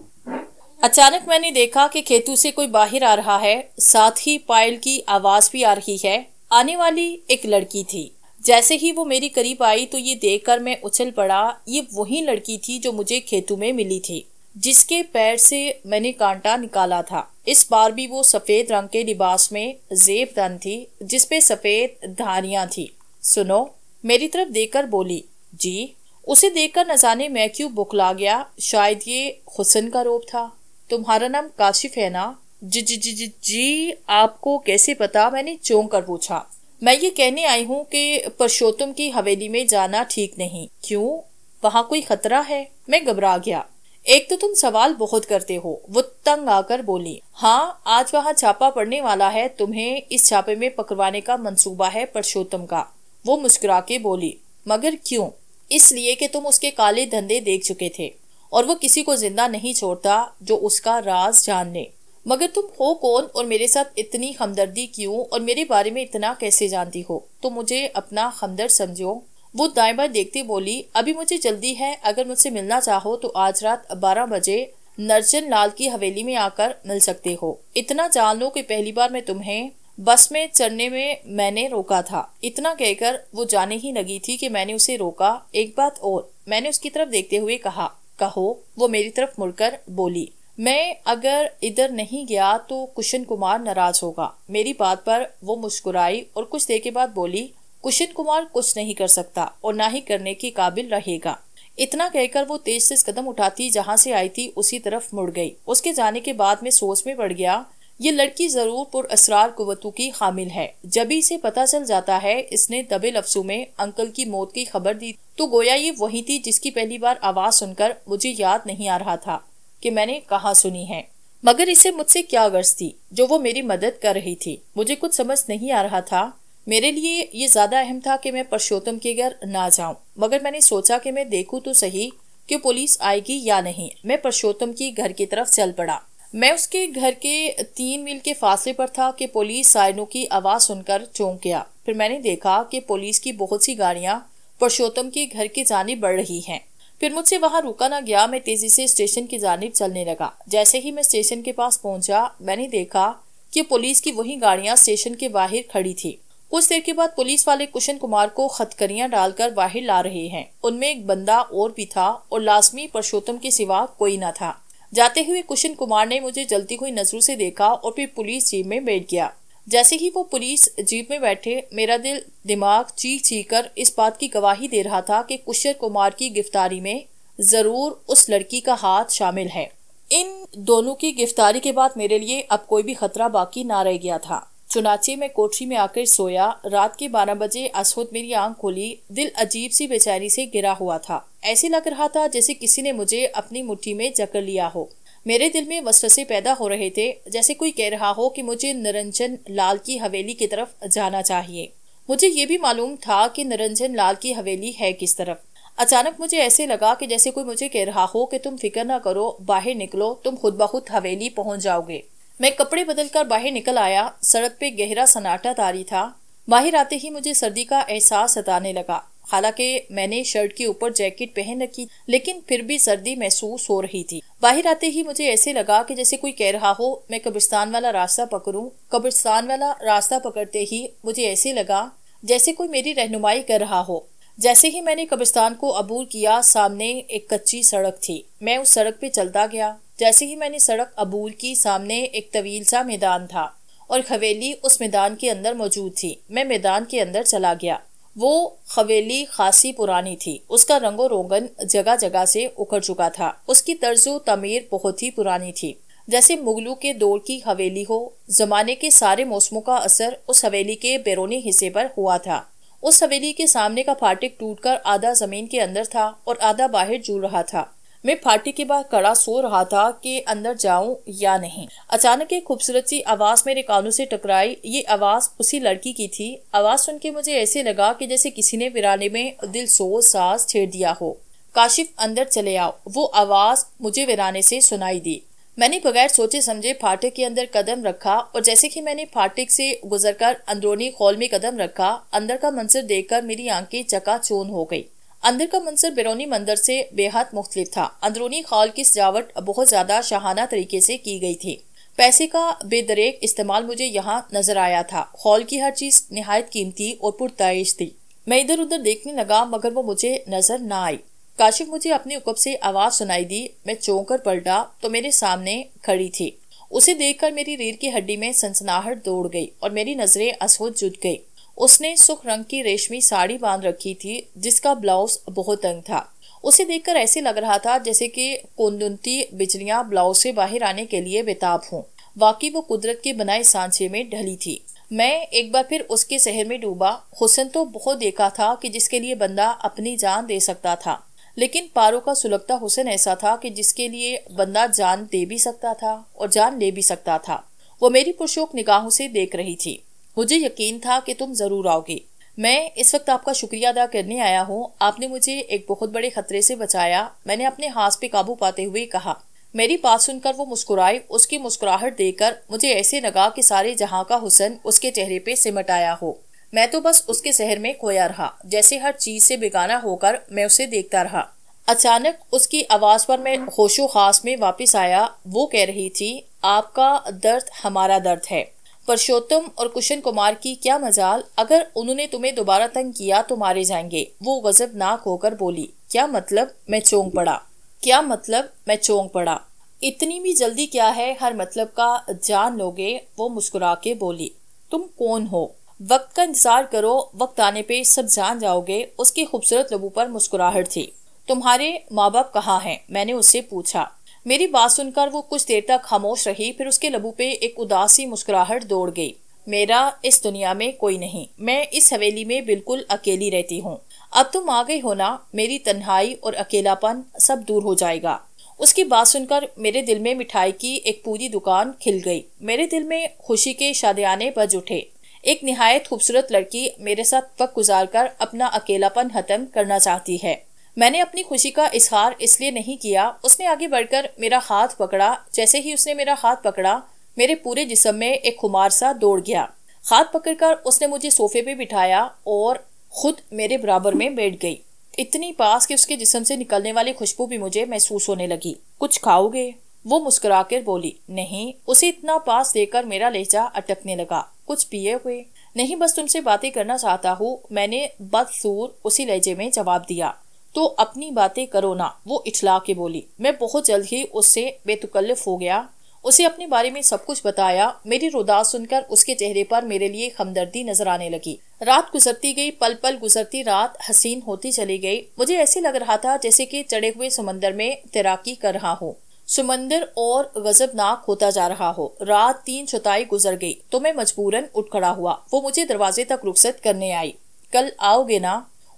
अचानक मैंने देखा कि खेतू से कोई बाहर आ रहा है, साथ ही पायल की आवाज़ भी आ रही है। आने वाली एक लड़की थी। जैसे ही वो मेरी करीब आई तो ये देखकर मैं उछल पड़ा। ये वही लड़की थी जो मुझे खेतों में मिली थी, जिसके पैर से मैंने कांटा निकाला था। इस बार भी वो सफ़ेद रंग के लिबास में जेब दन थी, जिसपे सफ़ेद धारियाँ थी। सुनो, मेरी तरफ़ देखकर बोली, जी, उसे देखकर न जाने मैं क्यों बुकला गया? शायद ये हुसन का रोप था। तुम्हारा नाम काशिफ है ना? जी जी जी जी जी, आपको कैसे पता? मैंने चौंक कर पूछा। मैं ये कहने आई हूँ कि परशोत्तम की हवेली में जाना ठीक नहीं। क्यों? वहाँ कोई खतरा है? मैं घबरा गया। एक तो तुम सवाल बहुत करते हो, वो तंग आकर बोली हाँ आज वहाँ छापा पड़ने वाला है, तुम्हें इस छापे में पकड़वाने का मंसूबा है परशोत्तम का। वो मुस्कुरा के बोली, मगर क्यों? इसलिए कि तुम उसके काले धंधे देख चुके थे, और वो किसी को ज़िंदा नहीं छोड़ता जो उसका राज जान ले मगर तुम हो कौन और मेरे साथ इतनी हमदर्दी क्यों और मेरे बारे में इतना कैसे जानती हो? तो मुझे अपना हमदर्द समझो। वो दाएँ बाएँ देखती बोली, अभी मुझे जल्दी है, अगर मुझसे मिलना चाहो तो आज रात बारह बजे नरचन लाल की हवेली में आकर मिल सकते हो। इतना जान लो कि पहली बार मैं तुम्हें बस में चढ़ने में मैंने रोका था। इतना कहकर वो जाने ही लगी थी कि मैंने उसे रोका। एक बात और, मैंने उसकी तरफ़ देखते हुए कहा, कहो, वो मेरी तरफ़ मुड़कर बोली। मैं अगर इधर नहीं गया तो कुशन कुमार नाराज़ होगा। मेरी बात पर वो मुस्कुराई और कुछ देर के बाद बोली, कुशन कुमार कुछ नहीं कर सकता और ना ही करने की काबिल रहेगा। इतना कहकर वो तेज से कदम उठाती, जहाँ से आई थी, उसी तरफ़ मुड़ गई। उसके जाने के बाद मैं सोच में पड़ गया, ये लड़की ज़रूर पुर असरार कुतों की हामिल है। जब इसे पता चल जाता है इसने दबे लफ्सों में अंकल की मौत की खबर दी तो गोया ये वही थी जिसकी पहली बार आवाज़ सुनकर मुझे याद नहीं आ रहा था। कि मैंने कहा सुनी है। मगर इसे मुझसे क्या गर्ज थी? जो वो मेरी मदद कर रही थी। मुझे कुछ समझ नहीं आ रहा था। मेरे लिए ये ज़्यादा अहम था कि मैं परशोत्तम के घर ना जाऊँ। मगर मैंने सोचा कि मैं देखूँ तो सही कि पुलिस आएगी या नहीं। मैं परशोत्तम की घर की तरफ़ चल पड़ा। मैं उसके घर के तीन मील के फासले पर था कि पुलिस सायनों की आवाज़ सुनकर चौंक गया। फिर मैंने देखा कि पुलिस की बहुत सी गाड़ियाँ परशोत्तम के घर की जानी बढ़ रही हैं। फिर मुझसे वहाँ रुका ना गया, मैं तेज़ी से स्टेशन की जानब चलने लगा। जैसे ही मैं स्टेशन के पास पहुँचा, मैंने देखा कि पुलिस की वही गाड़ियाँ स्टेशन के बाहर खड़ी थी। कुछ देर के बाद पुलिस वाले कुशन कुमार को खतकरियाँ डालकर बाहर ला रहे हैं। उनमें एक बंदा और भी था और लाजमी परशोत्तम के सिवा कोई न था। जाते हुए कुशन कुमार ने मुझे जलती हुई नज़रों से देखा और फिर पुलिस जीप में बैठ गया। जैसे ही वो पुलिस जीप में बैठे, मेरा दिल दिमाग चीख चीख कर इस बात की गवाही दे रहा था कि कुशर कुमार की गिरफ्तारी में ज़रूर उस लड़की का हाथ शामिल है। इन दोनों की गिरफ्तारी के बाद मेरे लिए अब कोई भी खतरा बाकी ना रह गया था। चुनाचे में कोठरी में आकर सोया, रात के बारह बजे असुद मेरी आँख खोली, दिल अजीब सी बेचैनी से गिरा हुआ था। ऐसे लग रहा था जैसे किसी ने मुझे अपनी मुट्ठी में जकड़ लिया हो। मेरे दिल में वसवसे पैदा हो रहे थे, जैसे कोई कह रहा हो कि मुझे निरंजन लाल की हवेली की तरफ़ जाना चाहिए। मुझे ये भी मालूम था कि निरंजन लाल की हवेली है किस तरफ़। अचानक मुझे ऐसे लगा कि जैसे कोई मुझे कह रहा हो कि तुम फ़िक्र ना करो, बाहर निकलो, तुम खुद ब खुद हवेली पहुँच जाओगे। मैं कपड़े बदलकर बाहर निकल आया, सड़क पे गहरा सन्नाटा तारी था। बाहर आते ही मुझे सर्दी का एहसास सताने लगा। हालाँकि मैंने शर्ट के ऊपर जैकेट पहन रखी, लेकिन फिर भी सर्दी महसूस हो रही थी। बाहर आते ही मुझे ऐसे लगा कि जैसे कोई कह रहा हो, मैं कब्रिस्तान वाला रास्ता पकड़ूं। कब्रिस्तान वाला रास्ता पकड़ते ही मुझे ऐसे लगा जैसे कोई मेरी रहनुमाई कर रहा हो। जैसे ही मैंने कब्रिस्तान को अबूर किया, सामने एक कच्ची सड़क थी। मैं उस सड़क पे चलता गया। जैसे ही मैंने सड़क अबूर की, सामने एक तवील सा मैदान था और हवेली उस मैदान के अंदर मौजूद थी। मैं मैदान के अंदर चला गया। वो हवेली खासी पुरानी थी। उसका रंगो रोगन जगह जगह से उखड़ चुका था। उसकी तर्जो तमीर बहुत ही पुरानी थी। जैसे मुगलों के दौर की हवेली हो, जमाने के सारे मौसमों का असर उस हवेली के बैरूनी हिस्से पर हुआ था। उस हवेली के सामने का फाटक टूटकर आधा ज़मीन के अंदर था और आधा बाहर झूल रहा था। मैं फाटी के बाद कड़ा सो रहा था कि अंदर जाऊँ या नहीं। अचानक एक खूबसूरत सी आवाज़ मेरे कानों से टकराई। ये आवाज़ उसी लड़की की थी। आवाज़ सुन के मुझे ऐसे लगा कि जैसे किसी ने विराने में दिल सो सास छेड़ दिया हो। काशिफ, अंदर चले आओ। वो आवाज़ मुझे वीराने से सुनाई दी। मैंने बगैर सोचे समझे फाटक के अंदर कदम रखा और जैसे कि मैंने फाटक से गुजरकर अंदरूनी हॉल में कदम रखा, अंदर का मंजर देखकर मेरी आँखें चकाचौंध हो गई। अंदर का मंजर बैरूनी मंदिर से बेहद मुख्तलिफ़ था। अंदरूनी खाल की सजावट बहुत ज़्यादा शाहाना तरीके से की गई थी। पैसे का बेदरेक इस्तेमाल मुझे यहाँ नज़र आया था। हॉल की हर चीज़ निहायत कीमती और पुरताइश थी। मैं इधर उधर देखने लगा, मगर वो मुझे नज़र न आई। काशिफ मुझे अपने उकब से आवाज़ सुनाई दी, मैं चौंक कर पलटा तो मेरे सामने खड़ी थी। उसे देखकर मेरी रीढ़ की हड्डी में सनसनाहट दौड़ गई और मेरी नज़रें असहुद जुट गई। उसने सुख रंग की रेशमी साड़ी बाँध रखी थी, जिसका ब्लाउज बहुत तंग था। उसे देखकर ऐसे लग रहा था जैसे कि कुंदुंती बिजलियाँ ब्लाउज से बाहर आने के लिए बेताब हों। वाकई वो कुदरत के बनाए सांचे में ढली थी। मैं एक बार फिर उसके शहर में डूबा। हुसन तो बहुत देखा था कि जिसके लिए बंदा अपनी जान दे सकता था। लेकिन पारो का सुलगता हुसन ऐसा था कि जिसके लिए बंदा जान दे भी सकता था और जान ले भी सकता था। वो मेरी पुरशोक निगाहों से देख रही थी। मुझे यकीन था कि तुम ज़रूर आओगे। मैं इस वक्त आपका शुक्रिया अदा करने आया हूँ। आपने मुझे एक बहुत बड़े खतरे से बचाया। मैंने अपने हाथ पे काबू पाते हुए कहा। मेरी बात सुनकर वो मुस्कुराई। उसकी मुस्कुराहट देकर मुझे ऐसे लगा कि सारे जहाँ का हुसन उसके चेहरे पे सिमट आया हो। मैं तो बस उसके शहर में खोया रहा। जैसे हर चीज़ से बेगाना होकर मैं उसे देखता रहा। अचानक उसकी आवाज़ पर मैं होशो खास में वापस आया। वो कह रही थी, आपका दर्द हमारा दर्द है। परशोत्तम और कुशन कुमार की क्या मजाल? अगर उन्होंने तुम्हें दोबारा तंग किया तो मारे जाएँगे। वो गजब नाक होकर बोली, क्या मतलब? मैं चौंक पड़ा। क्या मतलब? मैं चौंक पड़ा। इतनी भी जल्दी क्या है? हर मतलब का जान लोगे? वो मुस्कुरा के बोली, तुम कौन हो? वक्त का इंतज़ार करो। वक्त आने पे सब जान जाओगे। उसके खूबसूरत लबू पर मुस्कुराहट थी। तुम्हारे माँ बाप कहाँ हैं? मैंने उससे पूछा। मेरी बात सुनकर वो कुछ देर तक खामोश रही, फिर उसके लबू पे एक उदासी मुस्कुराहट दौड़ गई। मेरा इस दुनिया में कोई नहीं, मैं इस हवेली में बिल्कुल अकेली रहती हूँ। अब तुम आ गई हो ना, मेरी तन्हाई और अकेलापन सब दूर हो जाएगा। उसकी बात सुनकर मेरे दिल में मिठाई की एक पूरी दुकान खिल गई। मेरे दिल में खुशी के शादियाने बज उठे। एक निहायत खूबसूरत लड़की मेरे साथ वक्त गुजार कर अपना अकेलापन खत्म करना चाहती है। मैंने अपनी खुशी का इजहार इसलिए नहीं किया, उसने आगे बढ़कर मेरा हाथ पकड़ा। जैसे ही उसने मेरा हाथ पकड़ा, मेरे पूरे जिसम में एक खुमार सा दौड़ गया। हाथ पकड़कर उसने मुझे सोफे पे बिठाया और खुद मेरे बराबर में बैठ गई। इतनी पास कि उसके जिसम से निकलने वाली खुशबू भी मुझे महसूस होने लगी। कुछ खाओगे? वो मुस्कुराकर बोली। नहीं। उसे इतना पास देकर मेरा लहजा अटकने लगा। कुछ पिए हुए? नहीं, बस तुमसे बातें करना चाहता हूँ। मैंने बदसूर उसी लहजे में जवाब दिया। तो अपनी बातें करो ना, वो इछला के बोली। मैं बहुत जल्द ही उससे बेतकल्लिफ हो गया। उसे अपने बारे में सब कुछ बताया। मेरी रुदास सुनकर उसके चेहरे पर मेरे लिए हमदर्दी नज़र आने लगी। रात गुजरती गई पल पल गुजरती रात हसीन होती चली गई। मुझे ऐसे लग रहा था जैसे कि चढ़े हुए समंदर में तैराकी कर रहा हो। समंदर और गजबनाक होता जा रहा हो। रात तीन चौथाई गुजर गई तो मैं मजबूरन उठ खड़ा हुआ। वो मुझे दरवाजे तक रुखसत करने आई। कल आओगे ना?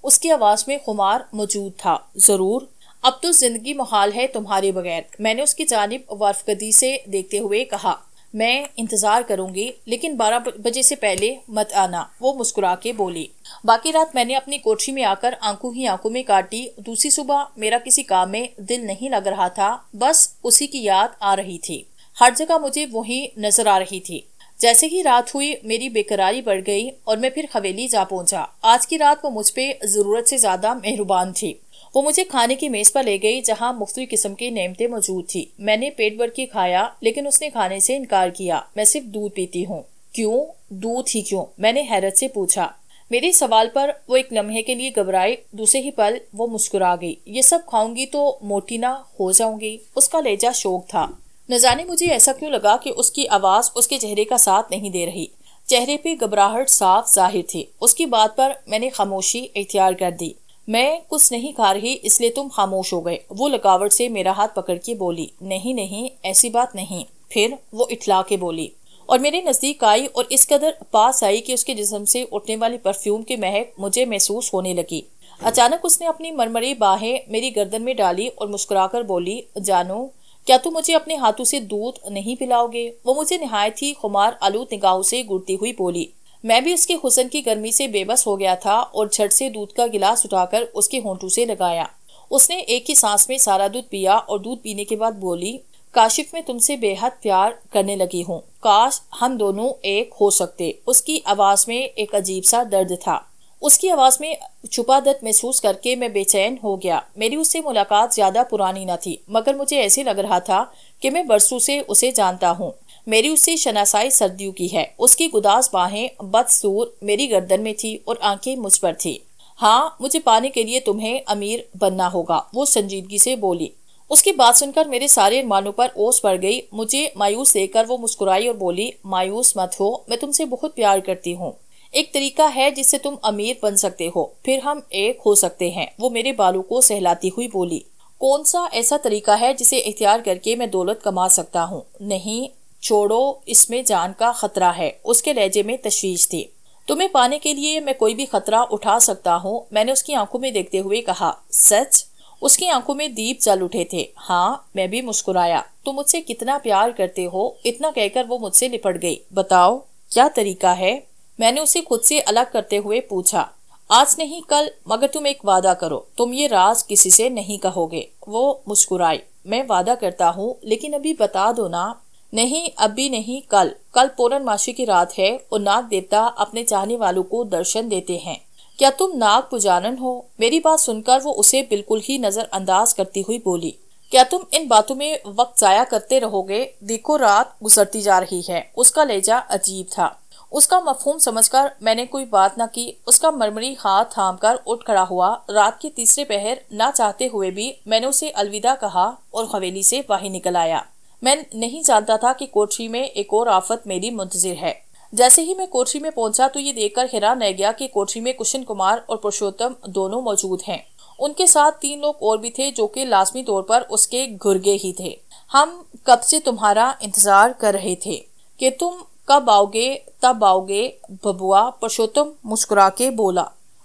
उसकी आवाज़ में खुमार मौजूद था। ज़रूर। अब तो ज़िंदगी मुहाल है तुम्हारे बगैर, मैंने उसकी जानब वारफगदी से देखते हुए कहा। मैं इंतज़ार करूँगी, लेकिन बारह बजे से पहले मत आना, वो मुस्कुरा के बोली। बाकी रात मैंने अपनी कोठरी में आकर आँखों ही आँखों में काटी, दूसरी सुबह मेरा किसी काम में दिल नहीं लग रहा था, बस उसी की याद आ रही थी। हर जगह मुझे वही नज़र आ रही थी। जैसे ही रात हुई, मेरी बेकरारी बढ़ गई और मैं फिर हवेली जा पहुँचा। आज की रात वो मुझ पर ज़रूरत से ज़्यादा मेहरबान थी। वो मुझे खाने की मेज पर ले गई, जहाँ मुख्तलि किस्म की नेमतें मौजूद थी। मैंने पेट भर के खाया, लेकिन उसने खाने से इनकार किया। मैं सिर्फ़ दूध पीती हूँ। क्यों? दूध ही क्यों? मैंने हैरत से पूछा। मेरे सवाल पर वो एक लम्हे के लिए घबराए, दूसरे ही पल वो मुस्कुरा गई। ये सब खाऊँगी तो मोटी ना हो जाऊँगी? उसका लेजा शोक था। न जाने मुझे ऐसा क्यों लगा कि उसकी आवाज़ उसके चेहरे का साथ नहीं दे रही? चेहरे पे घबराहट साफ़ ज़ाहिर थी। उसकी बात पर मैंने खामोशी इख्तियार कर दी। मैं कुछ नहीं खा रही, इसलिए तुम खामोश हो गए। वो लगावट से मेरा हाथ पकड़ के बोली, नहीं नहीं, ऐसी बात नहीं। फिर वो इठला के बोली, और मेरे नज़दीक आई और इस कदर पास आई कि उसके जिसम से उठने वाली परफ्यूम की महक मुझे महसूस होने लगी। अचानक उसने अपनी मरमरी बाहें मेरी गर्दन में डाली और मुस्कुराकर बोली, जानो क्या तुम मुझे अपने हाथों से दूध नहीं पिलाओगे? वो मुझे नहायत ही खुमार आलूद निगाहों से गुड़ती हुई बोली। मैं भी उसके हुसन की गर्मी से बेबस हो गया था और झट से दूध का गिलास उठाकर उसके होंठों से लगाया। उसने एक ही सांस में सारा दूध पिया और दूध पीने के बाद बोली, काशिफ, मैं तुमसे बेहद प्यार करने लगी हूँ। काश हम दोनों एक हो सकते। उसकी आवाज़ में एक अजीब सा दर्द था। उसकी आवाज़ में छुपा दर्द महसूस करके मैं बेचैन हो गया। मेरी उससे मुलाकात ज़्यादा पुरानी न थी, मगर मुझे ऐसे लग रहा था कि मैं बरसों से उसे जानता हूँ। मेरी उससे शनासाई सर्दियों की है। उसकी गुदास बाहें बदसूर मेरी गर्दन में थी और आँखें मुझ पर थी। हाँ मुझे पाने के लिए तुम्हें अमीर बनना होगा, वो संजीदगी से बोली। उसकी बात सुनकर मेरे सारे मानों पर ओस पड़ गई। मुझे मायूस देखकर वो मुस्कुराई और बोली, मायूस मत हो, मैं तुमसे बहुत प्यार करती हूँ। एक तरीका है जिससे तुम अमीर बन सकते हो। फिर हम एक हो सकते हैं। वो मेरे बालों को सहलाती हुई बोली, कौन सा ऐसा तरीका है जिसे इख्तियार करके मैं दौलत कमा सकता हूँ? नहीं, छोड़ो, इसमें जान का खतरा है। उसके लहजे में तशवीश थी। तुम्हें पाने के लिए मैं कोई भी खतरा उठा सकता हूँ। मैंने उसकी आँखों में देखते हुए कहा, सच? उसकी आँखों में दीप जल उठे थे। हाँ मैं भी मुस्कुराया। तुम मुझसे कितना प्यार करते हो? इतना कहकर वो मुझसे निपट गई। बताओ, क्या तरीका है? मैंने उसे खुद से अलग करते हुए पूछा, आज नहीं, कल, मगर तुम एक वादा करो। तुम ये राज किसी से नहीं कहोगे। वो मुस्कुराई, मैं वादा करता हूँ, लेकिन अभी बता दो ना। नहीं, अभी नहीं, कल। कल पूर्णमासी की रात है और नाग देवता अपने चाहने वालों को दर्शन देते हैं। क्या तुम नाग पुजारन हो? मेरी बात सुनकर वो उसे बिल्कुल ही नजरअंदाज करती हुई बोली, क्या तुम इन बातों में वक्त जाया करते रहोगे? देखो, रात गुजरती जा रही है। उसका लहजा अजीब था। उसका मफहूम समझकर मैंने कोई बात न की। उसका मरमरी हाथ थाम कर उठ खड़ा हुआ। रात के तीसरे पहर न चाहते हुए भी मैंने उसे अलविदा कहा और हवेली से बाहर निकल आया। मैं नहीं जानता था कि कोठरी में एक और आफत मेरी मुंतजिर है। जैसे ही मैं कोठरी में पहुँचा तो ये देखकर हैरान रह गया कि कोठरी में कुशन कुमार और पुरुषोत्तम दोनों मौजूद हैं। उनके साथ तीन लोग और भी थे जो कि लाजमी तौर पर उसके गुर्गे ही थे। हम कब से तुम्हारा इंतज़ार कर रहे थे कि तुम कब आओगे, तब आओगे, बबुआ, पुरुषोत्तम मुस्कुरा के बोला।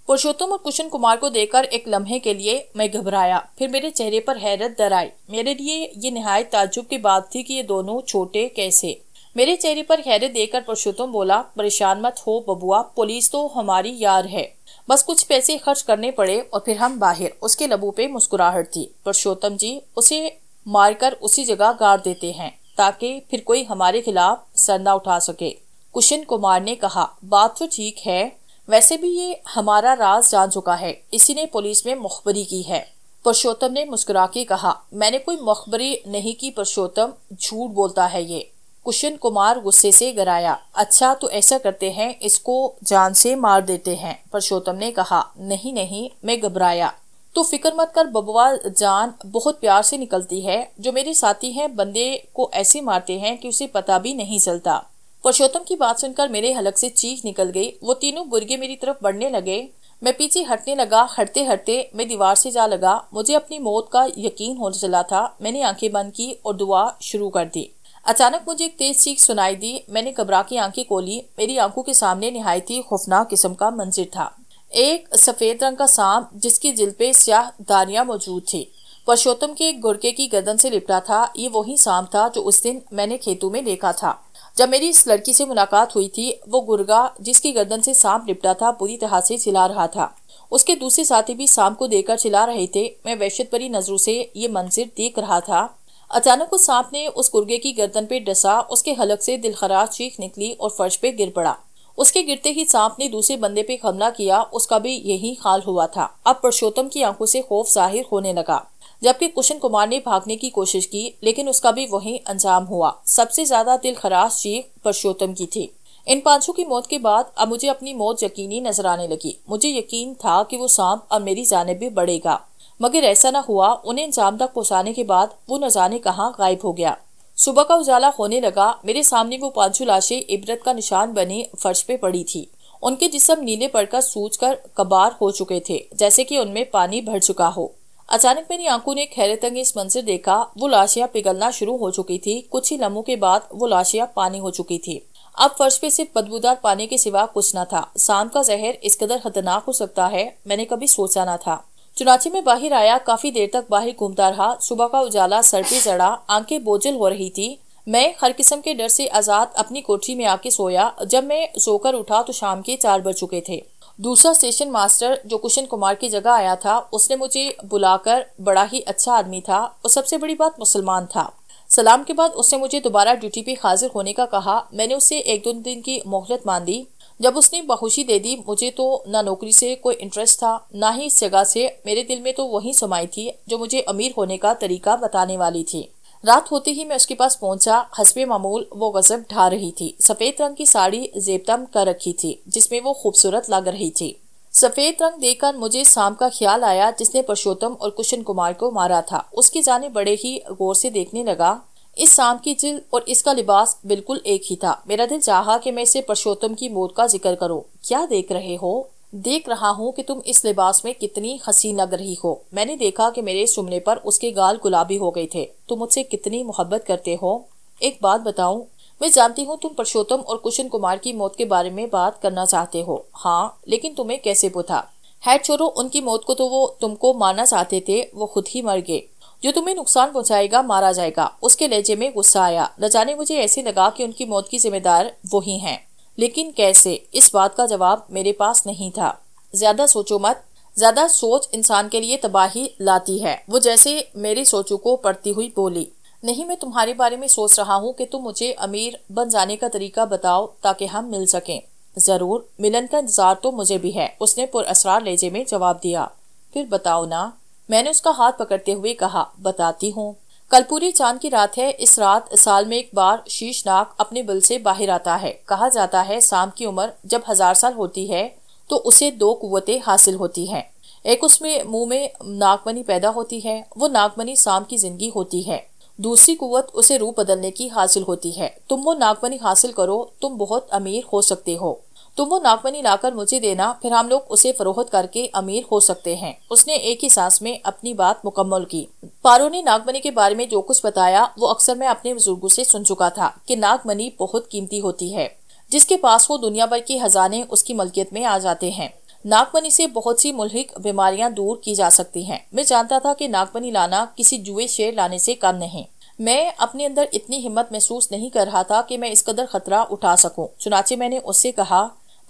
पुरुषोत्तम और कुशन कुमार को देखकर एक लम्हे के लिए मैं घबराया। फिर मेरे चेहरे पर हैरत दर आई मेरे लिए ये निहायत ताजुब की बात थी कि ये दोनों छोटे कैसे। मेरे चेहरे पर हैरत देकर पुरुषोत्तम बोला, परेशान मत हो बबुआ, पुलिस तो हमारी यार है। बस कुछ पैसे खर्च करने पड़े और फिर हम बाहर। उसके लबू पे मुस्कुराहट थी। पुरुषोत्तम जी, उसे मारकर उसी जगह गाड़ देते हैं, ताकि फिर कोई हमारे खिलाफ सर न उठा सके। कुशन कुमार ने कहा, बात तो ठीक है। वैसे भी ये हमारा राज जान चुका है। इसी ने पुलिस में मुखबरी की है। पुरुषोत्तम ने मुस्कुरा के कहा, मैंने कोई मुखबरी नहीं की पुरुषोत्तम झूठ बोलता है ये। कुशन कुमार गुस्से से गराया अच्छा तो ऐसा करते हैं, इसको जान से मार देते हैं। पुरुषोत्तम ने कहा, नहीं नहीं। मैं घबराया तो फ़िक्र मत कर, बबुआ जान बहुत प्यार से निकलती है। जो मेरे साथी हैं, बंदे को ऐसे मारते हैं कि उसे पता भी नहीं चलता। पुरुषोत्तम की बात सुनकर मेरे हलक से चीख निकल गई। वो तीनों गुर्गे मेरी तरफ़ बढ़ने लगे। मैं पीछे हटने लगा, हटते हटते मैं दीवार से जा लगा। मुझे अपनी मौत का यकीन होने चला था। मैंने आँखें बंद की और दुआ शुरू कर दी। अचानक मुझे एक तेज चीख सुनाई दी। मैंने घबरा की आँखें खोली। मेरी आँखों के सामने निहायती खौफनाक किस्म का मंजिर था। एक सफ़ेद रंग का सांप जिसकी जिल पे स्याह दारियाँ मौजूद थी। पुरुषोत्तम के गुड़के की गर्दन से लिपटा था। ये वही सांप था जो उस दिन मैंने खेतों में देखा था। जब मेरी इस लड़की से मुलाकात हुई थी, वो गुर्गा जिसकी गर्दन से सांप लिपटा था, बुरी तरह से चिल्ला रहा था। उसके दूसरे साथी भी सांप को देखकर चिल्ला रहे थे। मैं वैश्यत परी नज़रों से ये मंजिर देख रहा था। अचानक उस सांप ने उस गुर्गे की गर्दन पे डसा, उसके हलक से दिलखराज चीख निकली और फर्श पे गिर पड़ा। उसके गिरते ही सांप ने दूसरे बंदे पे हमला किया, उसका भी यही हाल हुआ था। अब पुरुषोत्तम की आँखों से खौफ ज़ाहिर होने लगा। जबकि कुशन कुमार ने भागने की कोशिश की, लेकिन उसका भी वही अंजाम हुआ। सबसे ज़्यादा दिल खराश चीख पुरुषोत्तम की थी। इन पाँचों की मौत के बाद अब मुझे अपनी मौत यकीनी नज़र आने लगी। मुझे यकीन था कि वो सांप अब मेरी जाने भी बढ़ेगा। मगर ऐसा न हुआ। उन्हें इंजाम तक पहुँचाने के बाद वो न जाने कहाँ गायब हो गया। सुबह का उजाला होने लगा। मेरे सामने वो पाँचों लाशें इबरत का निशान बने फर्श पे पड़ी थी। उनके जिसम नीले पड़कर सूज कर कबार हो चुके थे, जैसे कि उनमें पानी भर चुका हो। अचानक मेरी आँखों ने हैरत अंगेज मंजर देखा। वो लाशियाँ पिघलना शुरू हो चुकी थी। कुछ ही लम्हों के बाद वो लाशियाँ पानी हो चुकी थी। अब फर्श पे सिर्फ़ बदबूदार पानी के सिवा कुछ न था। सांप का जहर इस कदर खतरनाक हो सकता है, मैंने कभी सोचा न था। चुनाची में बाहर आया, काफ़ी देर तक बाहर घूमता रहा। सुबह का उजाला, सर पे जड़ा आँखें बोझल हो रही थी। मैं हर किस्म के डर से आज़ाद अपनी कोठरी में आके सोया। जब मैं सोकर उठा तो शाम के चार बज चुके थे। दूसरा स्टेशन मास्टर जो कुशन कुमार की जगह आया था, उसने मुझे बुलाकर बड़ा ही अच्छा आदमी था और सबसे बड़ी बात मुसलमान था। सलाम के बाद उसने मुझे दोबारा ड्यूटी पे हाजिर होने का कहा। मैंने उससे एक दो दिन की मोहलत मान दी जब उसने बहुशी दे दी, मुझे तो ना नौकरी से कोई इंटरेस्ट था, ना ही इस जगह से। मेरे दिल में तो वही समाई थी, जो मुझे अमीर होने का तरीका बताने वाली थी। रात होते ही मैं उसके पास पहुँचा हसबे मामूल वो गजब ढा रही थी। सफ़ेद रंग की साड़ी जेबतम कर रखी थी, जिसमें वो खूबसूरत लग रही थी। सफ़ेद रंग देखकर मुझे शाम का ख्याल आया, जिसने परशोत्तम और कुशन कुमार को मारा था। उसकी जाने बड़े ही गौर से देखने लगा इस शाम की जिल और इसका लिबास बिल्कुल एक ही था। मेरा दिल चाहा कि मैं इसे परशोत्तम की मौत का ज़िक्र करूँ। क्या देख रहे हो? देख रहा हूँ कि तुम इस लिबास में कितनी हसी लग रही हो। मैंने देखा कि मेरे सुनने पर उसके गाल गुलाबी हो गए थे। तुम मुझसे कितनी मोहब्बत करते हो? एक बात बताऊँ, मैं जानती हूँ तुम परशोत्तम और कुशन कुमार की मौत के बारे में बात करना चाहते हो। हाँ लेकिन तुम्हें कैसे पुथा है छोरो, उनकी मौत को तो वो तुमको मारना चाहते थे, वो खुद ही मर गए। जो तुम्हें नुकसान पहुंचाएगा, मारा जाएगा। उसके लहजे में गुस्सा आया। न जाने मुझे ऐसे लगा कि उनकी मौत की जिम्मेदार वही हैं लेकिन कैसे? इस बात का जवाब मेरे पास नहीं था। ज़्यादा सोचो मत। ज़्यादा सोच इंसान के लिए तबाही लाती है। वो जैसे मेरी सोचों को पढ़ती हुई बोली, नहीं, मैं तुम्हारे बारे में सोच रहा हूँ कि तुम मुझे अमीर बन जाने का तरीका बताओ ताकि हम मिल सकें। ज़रूर, मिलन का इंतज़ार तो मुझे भी है। उसने पुरअसरार लेजे में जवाब दिया, फिर बताओ ना मैंने उसका हाथ पकड़ते हुए कहा, बताती हूँ। कल पूरी चाँद की रात है, इस रात, साल में एक बार शीशनाग अपने बिल से बाहर आता है। कहा जाता है, शाम की उम्र जब हज़ार साल होती है तो उसे दो कुतें हासिल होती हैं। एक उसमें मुँह में नागमनी पैदा होती है, वो नागमनी शाम की ज़िंदगी होती है। दूसरी कुत उसे रूप बदलने की हासिल होती है। तुम वो नागमनी हासिल करो, तुम बहुत अमीर हो सकते हो। तुम वो नागमनी लाकर मुझे देना, फिर हम लोग उसे फरोहत करके अमीर हो सकते हैं उसने एक ही सांस में अपनी बात मुकम्मल की पारो ने नागमनी के बारे में जो कुछ बताया, वो अक्सर मैं अपने बुज़ुर्गों से सुन चुका था कि नागमनी बहुत कीमती होती है, जिसके पास हो दुनिया भर के खजाने उसकी मलकियत में आ जाते हैं नागमनी से बहुत सी मुल्क बीमारियाँ दूर की जा सकती हैं। मैं जानता था कि नागमनी लाना किसी जुए शेर लाने से कम नहीं मैं अपने अंदर इतनी हिम्मत महसूस नहीं कर रहा था कि मैं इस कदर खतरा उठा सकूँ। चुनाचे मैंने उससे कहा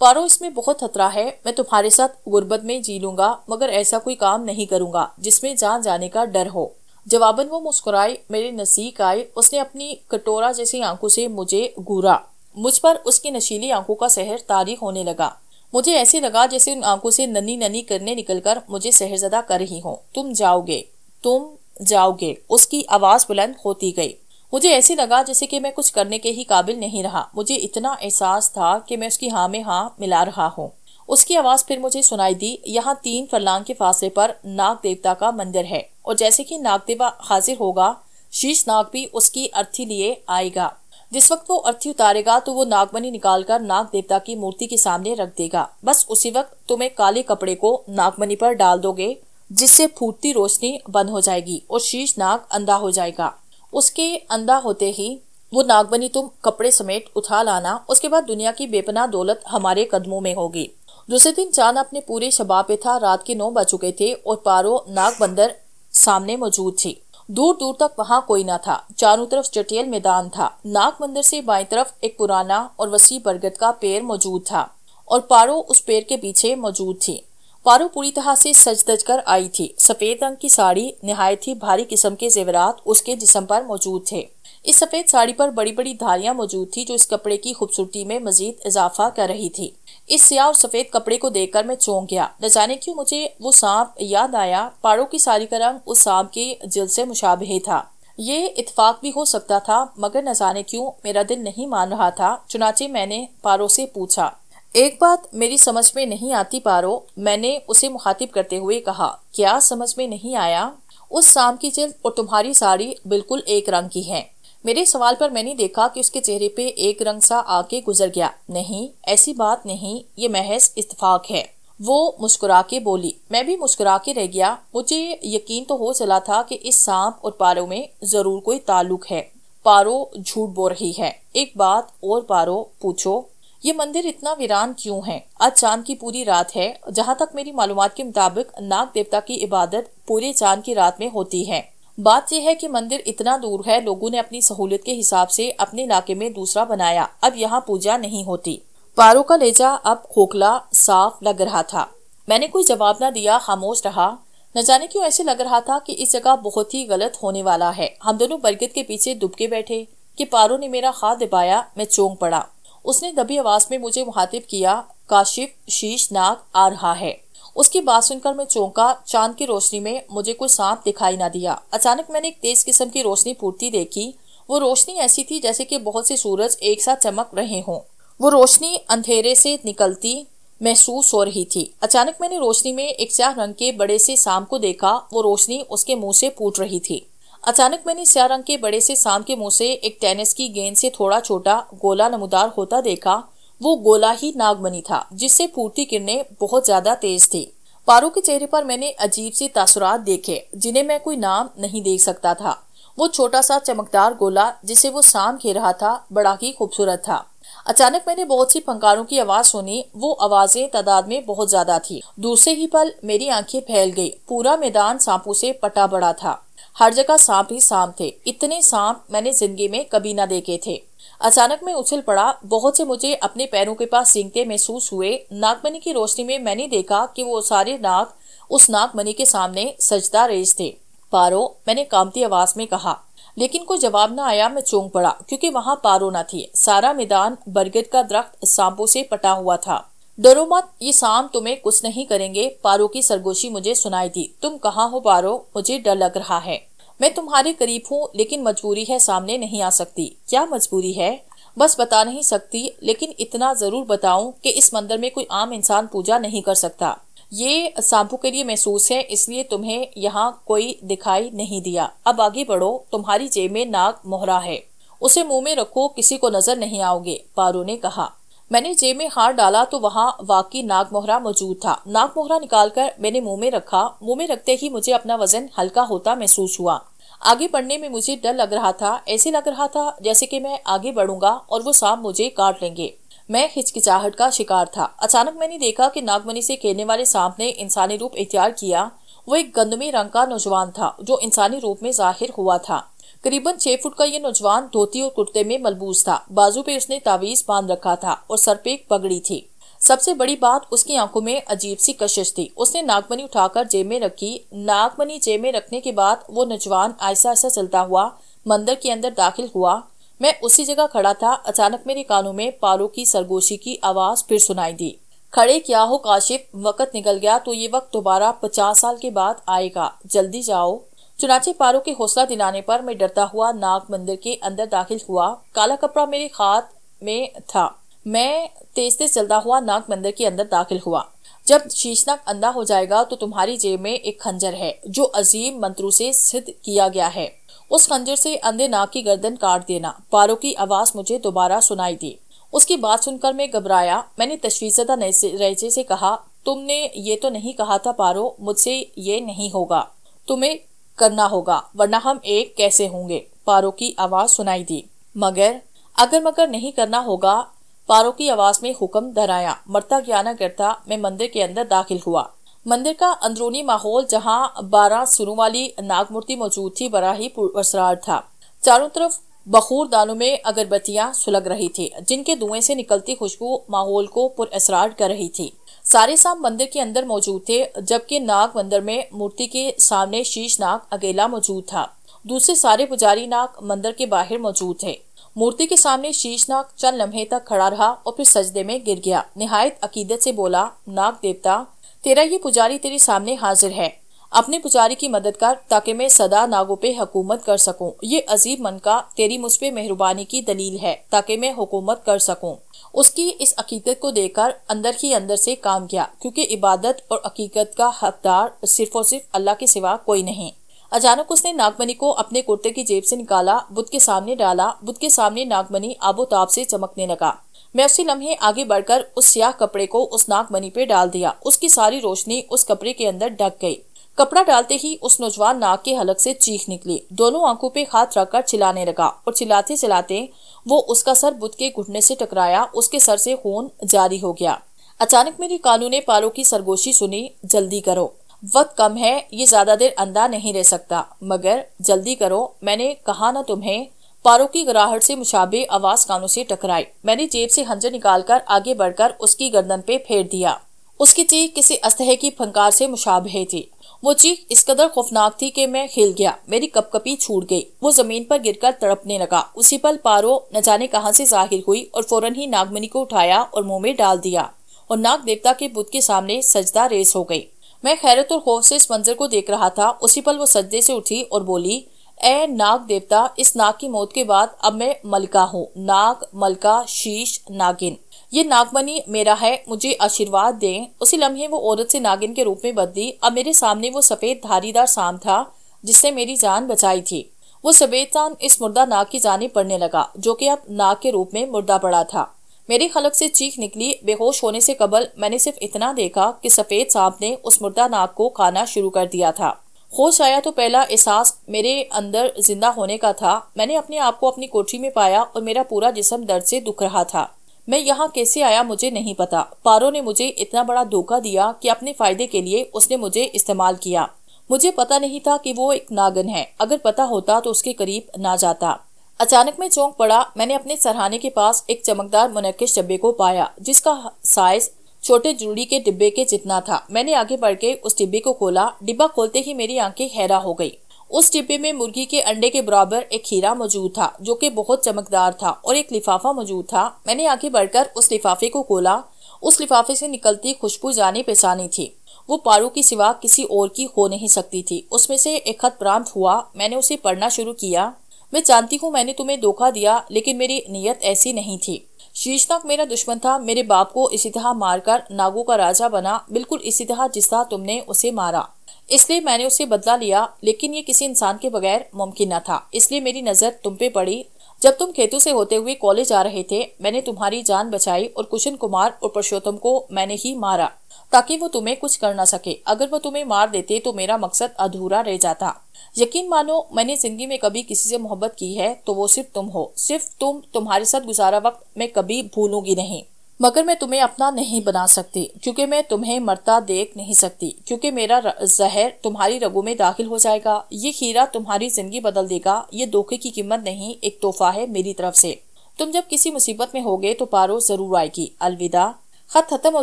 पारो इसमें बहुत खतरा है। मैं तुम्हारे साथ गुर्बत में जी लूँगा, मगर ऐसा कोई काम नहीं करूँगा, जिसमें जान जाने का डर हो। जवाबन वो मुस्कुराई, मेरे नसीक आए, उसने अपनी कटोरा जैसी आँखों से मुझे घूरा मुझ पर उसकी नशीली आँखों का सहर तारी होने लगा। मुझे ऐसे लगा जैसे उन आँखों से नन्नी नन्नी करने निकलकर मुझे सहरजदा कर रही हो। तुम जाओगे तुम जाओगे, उसकी आवाज़ बुलंद होती गई। मुझे ऐसे लगा जैसे कि मैं कुछ करने के ही काबिल नहीं रहा। मुझे इतना एहसास था कि मैं उसकी हाँ में हाँ मिला रहा हूँ। उसकी आवाज़ फिर मुझे सुनाई दी, यहाँ तीन फरलांग के फासले पर नाग देवता का मंदिर है, और जैसे कि नाग देवा हाजिर होगा, शीश नाग भी उसकी अर्थी लिए आएगा। जिस वक्त वो अर्थी उतारेगा तो वो नागमणि निकालकर नाग देवता की मूर्ति के सामने रख देगा। बस उसी वक्त तुम एक काले कपड़े को नागमणि पर डाल दोगे, जिससे फूटती रोशनी बंद हो जाएगी, और शीश नाग अंधा हो जाएगा। उसके अंधा होते ही वो नागबनी तुम कपड़े समेत उठा लाना, उसके बाद दुनिया की बेपना दौलत हमारे कदमों में होगी। दूसरे दिन चाँद अपने पूरे शबाब पे था, रात के नौ बज चुके थे और पारो नाग बंदर सामने मौजूद थी। दूर दूर तक वहाँ कोई न था, चारों तरफ़ चटियल मैदान था। नाग मंदिर से बाई तरफ़ एक पुराना और वसी बरगद का पेड़ मौजूद था और पारो उस पेड़ के पीछे मौजूद थी। पारो पूरी तरह से सज दज कर आई थी। सफ़ेद रंग की साड़ी निहायत ही भारी किस्म के जेवरात उसके जिसम पर मौजूद थे। इस सफ़ेद साड़ी पर बड़ी बड़ी धारियाँ मौजूद थी, जो इस कपड़े की खूबसूरती में मजीद इजाफा कर रही थी। इस सियाह और सफ़ेद कपड़े को देखकर मैं चौंक गया। न जाने क्यों मुझे वो सांप याद आया पाड़ों की साड़ी का रंग उस सांप के जिल से मुशाबे था। ये इतफाक भी हो सकता था, मगर न जाने क्यों मेरा दिल नहीं मान रहा था, चुनाचे मैंने पारो से पूछा। एक बात मेरी समझ में नहीं आती पारो, मैंने उसे मुखातिब करते हुए कहा, क्या समझ में नहीं आया? उस शाम की जिल्द और तुम्हारी साड़ी बिल्कुल एक रंग की है। मेरे सवाल पर मैंने देखा कि उसके चेहरे पे एक रंग सा आके गुजर गया। नहीं, ऐसी बात नहीं, ये महज इतफाक है। वो मुस्कुरा के बोली, मैं भी मुस्कुरा के रह गया। मुझे यकीन तो हो चला था कि इस सांप और पारो में ज़रूर कोई ताल्लुक है। पारो झूठ बोल रही है। एक बात और पारो, पूछो ये मंदिर इतना वीरान क्यों है? आज चाँद की पूरी रात है, जहाँ तक मेरी मालूम के मुताबिक नाग देवता की इबादत पूरे चाँद की रात में होती है। बात यह है कि मंदिर इतना दूर है, लोगों ने अपनी सहूलियत के हिसाब से अपने इलाके में दूसरा बनाया। अब यहाँ पूजा नहीं होती। पारो का लेजा अब खोखला, साफ़ लग रहा था। मैंने कोई जवाब न दिया, खामोश रहा। न जाने क्यों ऐसे लग रहा था कि इस जगह बहुत ही गलत होने वाला है। हम दोनों बरगद के पीछे दुबके बैठे कि पारो ने मेरा हाथ दबाया, मैं चौंक पड़ा। उसने दबी आवाज़ में मुझे मुहातिब किया, काशिफ, शीश, नाग, आ रहा है। उसकी बात सुनकर मैं चौंका, चाँद की रोशनी में मुझे कोई सांप दिखाई ना दिया। अचानक मैंने एक तेज किस्म की रोशनी फूटती देखी। वो रोशनी ऐसी थी जैसे कि बहुत से सूरज एक साथ चमक रहे हों। वो रोशनी अंधेरे से निकलती महसूस हो रही थी। अचानक मैंने रोशनी में एक चार रंग के बड़े से सांप को देखा। वो रोशनी उसके मुँह से फूट रही थी। अचानक मैंने स्याह रंग के बड़े से शाम के मुँह से एक टेनिस की गेंद से थोड़ा छोटा गोला नमदार होता देखा। वो गोला ही नागमणि था, जिससे फूटती किरणें बहुत ज़्यादा तेज थी। पारू के चेहरे पर मैंने अजीब से तासुरात देखे, जिन्हें मैं कोई नाम नहीं देख सकता था। वो छोटा सा चमकदार गोला, जिसे वो शाम खेल रहा था, बड़ा ही खूबसूरत था। अचानक मैंने बहुत सी फंकारों की आवाज़ सुनी, वो आवाज़ें तादाद में बहुत ज़्यादा थी। दूसरे ही पल मेरी आँखें फैल गई। पूरा मैदान सांपों से पटा बड़ा था। हर जगह सांप ही सांप थे। इतने सांप मैंने ज़िंदगी में कभी ना देखे थे। अचानक मैं उछल पड़ा, बहुत से मुझे अपने पैरों के पास सींगते महसूस हुए। नागमणि की रोशनी में मैंने देखा कि वो सारे नाग उस नागमणि के सामने सजदा रेज थे। पारो, मैंने कामती आवाज़ में कहा, लेकिन कोई जवाब न आया, मैं चौंक पड़ा, क्योंकि वहाँ पारो न थी। सारा मैदान बरगद का दरख्त सांपों से पटा हुआ था। डरो मत, ये शाम तुम्हें कुछ नहीं करेंगे। पारो की सरगोशी मुझे सुनाई दी। तुम कहाँ हो पारो? मुझे डर लग रहा है। मैं तुम्हारे करीब हूँ, लेकिन मजबूरी है सामने नहीं आ सकती। क्या मजबूरी है? बस बता नहीं सकती, लेकिन इतना ज़रूर बताऊँ कि इस मंदिर में कोई आम इंसान पूजा नहीं कर सकता। ये सांपू के लिए महसूस है, इसलिए तुम्हें यहाँ कोई दिखाई नहीं दिया। अब आगे बढ़ो, तुम्हारी जेब में नाग मोहरा है। उसे मुँह में रखो, किसी को नज़र नहीं आओगे, पारो ने कहा। मैंने जेब में हाथ डाला तो वहाँ वाकई नाग मोहरा मौजूद था। नाग मोहरा निकालकर मैंने मुँह में रखा। मुँह में रखते ही मुझे अपना वज़न हल्का होता महसूस हुआ। आगे बढ़ने में मुझे डर लग रहा था, ऐसे लग रहा था जैसे कि मैं आगे बढ़ूँगा और वो सांप मुझे काट लेंगे। मैं हिचकिचाहट का शिकार था। अचानक मैंने देखा कि नागमणि से खेलने वाले सांप ने इंसानी रूप इख्तियार किया। वो एक गंदमी रंग का नौजवान था, जो इंसानी रूप में ज़ाहिर हुआ था। करीबन छह फुट का ये नौजवान धोती और कुर्ते में मलबूस था। बाजू पे उसने तावीज बाँध रखा था और सर पे एक पगड़ी थी। सबसे बड़ी बात उसकी आँखों में अजीब सी कशिश थी। उसने नागमणि उठाकर जेब में रखी। नागमनी जेब में रखने के बाद वो नौजवान ऐसा ऐसा चलता हुआ मंदिर के अंदर दाखिल हुआ। मैं उसी जगह खड़ा था। अचानक मेरे कानों में पारो की सरगोशी की आवाज़ फिर सुनाई दी। खड़े क्या हो, काशिफ, वक्त निकल गया तो ये वक्त दोबारा पचास साल के बाद आएगा। जल्दी जाओ। चुनाचे पारो के हौसला दिलाने पर मैं डरता हुआ नाग मंदिर के अंदर दाखिल हुआ। काला कपड़ा मेरे हाथ में था। मैं तेज तेज चलता हुआ नाग मंदिर के अंदर दाखिल हुआ। जब शीशनाग अंधा हो जाएगा तो तुम्हारी जेब में एक खंजर है, जो अजीम मंत्रों से सिद्ध किया गया है। उस खंजर से अंधे नाग की गर्दन काट देना। पारो की आवाज़ मुझे दोबारा सुनाई दी। उसकी बात सुनकर मैं घबराया। मैंने तशवीजदा रैचे से कहा, तुमने ये तो नहीं कहा था पारो, मुझसे ये नहीं होगा। तुम्हें करना होगा, वरना हम एक कैसे होंगे? पारो की आवाज़ सुनाई दी। मगर अगर मगर नहीं करना होगा, पारो की आवाज़ में हुक्म धराया मरता ज्ञाना करता मैं मंदिर के अंदर दाखिल हुआ। मंदिर का अंदरूनी माहौल जहाँ बारह सुरों वाली नागमूर्ति मौजूद थी, बड़ा ही पुरसरार था। चारों तरफ़ बखूर दानों में अगरबत्तियाँ सुलग रही थी, जिनके धुएँ से निकलती खुशबू माहौल को पुरअसरार कर रही थी। सारे सांप मंदिर के अंदर मौजूद थे, जबकि नाग मंदिर में मूर्ति के सामने शीश नाग अकेला मौजूद था दूसरे सारे पुजारी नाग मंदिर के बाहर मौजूद थे मूर्ति के सामने शीश नाग चंद लम्हे तक खड़ा रहा और फिर सजदे में गिर गया निहायत अकीदत से बोला, नाग देवता, तेरा ये पुजारी तेरे सामने हाजिर है अपने पुजारी की मदद कर ताकि मैं सदा नागों पे हुकूमत कर सकूँ। ये अजीब मन का, तेरी मुझ पे मेहरबानी की दलील है, ताकि मैं हुकूमत कर सकूँ। उसकी इस अकीकत को देखकर अंदर ही अंदर से काम किया, क्योंकि इबादत और अकीकत का हकदार सिर्फ़ और सिर्फ़ अल्लाह के सिवा कोई नहीं। अचानक उसने नागमणि को अपने कुर्ते की जेब से निकाला, बुद्ध के सामने डाला, बुद्ध के सामने नागमणि आबोताब से चमकने लगा। मैं उसी लम्हे आगे बढ़कर उस स्याह कपड़े को उस नागमणि पे डाल दिया, उसकी सारी रोशनी उस कपड़े के अंदर ढक गई। कपड़ा डालते ही उस नौजवान नाक के हलक से चीख निकली। दोनों आँखों पे हाथ रखकर चिल्लाने लगा और चिल्लाते चिल्लाते वो उसका सर बुद्ध के घुटने से टकराया। उसके सर से खून जारी हो गया। अचानक मेरी कानू ने पारों की सरगोशी सुनी, जल्दी करो। वक्त कम है, ये ज़्यादा देर अंधा नहीं रह सकता। मगर जल्दी करो। मैंने कहा ना तुम्हें? पारो की गराहट से मुशाबे आवाज़ कानों से टकराई। मैंने जेब से हंजर निकालकर आगे बढ़कर उसकी गर्दन पे फेर दिया। उसकी चीख किसी अस्तह की फंकार से मुशाबे थी। वो चीख इस कदर खौफनाक थी कि मैं हिल गया। मेरी कपकपी छूट गई। वो ज़मीन पर गिरकर तड़पने लगा। उसी पल पारो न जाने कहाँ से ज़ाहिर हुई और फ़ौरन ही नागमणि को उठाया और मुँह में डाल दिया और नाग देवता के बुद्ध के सामने सजदा रेस हो गई। मैं खैरत और खौफ से इस मंजर को देख रहा था। उसी पल वो सजदे से उठी और बोली ए नाग देवता इस नाग की मौत के बाद अब मैं मलका हूँ। नाग, मलका, शीश, नागिन। ये नागमणि मेरा है, मुझे आशीर्वाद दें। उसी लम्हे वो औरत से नागिन के रूप में बदली। अब मेरे सामने वो सफ़ेद धारीदार शाम था जिससे मेरी जान बचाई थी। वो सफ़ेद शाम इस मुर्दा नाग की जाने पड़ने लगा, जो कि अब नाग के रूप में मुर्दा पड़ा था। मेरी खलक से चीख निकली, बेहोश होने से कबल मैंने सिर्फ़ इतना देखा कि सफ़ेद सांप ने उस मुर्दा नाग को खाना शुरू कर दिया था। होश आया तो पहला एहसास मेरे अंदर ज़िंदा होने का था। मैंने अपने आप को अपनी कोठरी में पाया और मेरा पूरा जिसम दर्द से दुख रहा था। मैं यहाँ कैसे आया मुझे नहीं पता। पारो ने मुझे इतना बड़ा धोखा दिया कि अपने फ़ायदे के लिए उसने मुझे इस्तेमाल किया। मुझे पता नहीं था कि वो एक नागन है। अगर पता होता तो उसके करीब ना जाता। अचानक में चौंक पड़ा। मैंने अपने सरहाने के पास एक चमकदार मुनक्किश डब्बे को पाया, जिसका साइज़ छोटे जुड़ी के डिब्बे के जितना था। मैंने आगे बढ़ के उस डिब्बे को खोला। डिब्बा खोलते ही मेरी आँखें हैरा हो गई। उस डिब्बे में मुर्गी के अंडे के बराबर एक खीरा मौजूद था, जो कि बहुत चमकदार था और एक लिफाफा मौजूद था। मैंने आगे बढ़कर उस लिफाफे को खोला। उस लिफाफे से निकलती खुशबू जाने पहचानी थी। वो पारू की सिवा किसी और की हो नहीं सकती थी। उसमें से एक खत प्राप्त हुआ। मैंने उसे पढ़ना शुरू किया। मैं जानती हूँ मैंने तुम्हें धोखा दिया, लेकिन मेरी नीयत ऐसी नहीं थी। शीर्षनाग मेरा दुश्मन था, मेरे बाप को इसी तरह मारकर नागों का राजा बना। बिल्कुल इसी तरह जिस तरह तुमने उसे मारा। इसलिए मैंने उसे बदला लिया, लेकिन ये किसी इंसान के बगैर मुमकिन न था। इसलिए मेरी नज़र तुम पे पड़ी। जब तुम खेतों से होते हुए कॉलेज आ रहे थे, मैंने तुम्हारी जान बचाई और कुशन कुमार और पुरुषोत्तम को मैंने ही मारा, ताकि वो तुम्हें कुछ कर ना सके। अगर वो तुम्हें मार देते तो मेरा मकसद अधूरा रह जाता। यकीन मानो, मैंने ज़िंदगी में कभी किसी से मोहब्बत की है तो वो सिर्फ़ तुम हो। सिर्फ़ तुम, तुम्हारे साथ गुजारा वक्त मैं कभी भूलूँगी नहीं। मगर मैं तुम्हें अपना नहीं बना सकती, क्योंकि मैं तुम्हें मरता देख नहीं सकती, क्योंकि मेरा जहर तुम्हारी रगों में दाखिल हो जाएगा। ये खीरा तुम्हारी ज़िंदगी बदल देगा। ये धोखे की कीमत नहीं, एक तोहफा है मेरी तरफ़ से। तुम जब किसी मुसीबत में होगे तो पारो ज़रूर आएगी। अलविदा। खत खत्म हो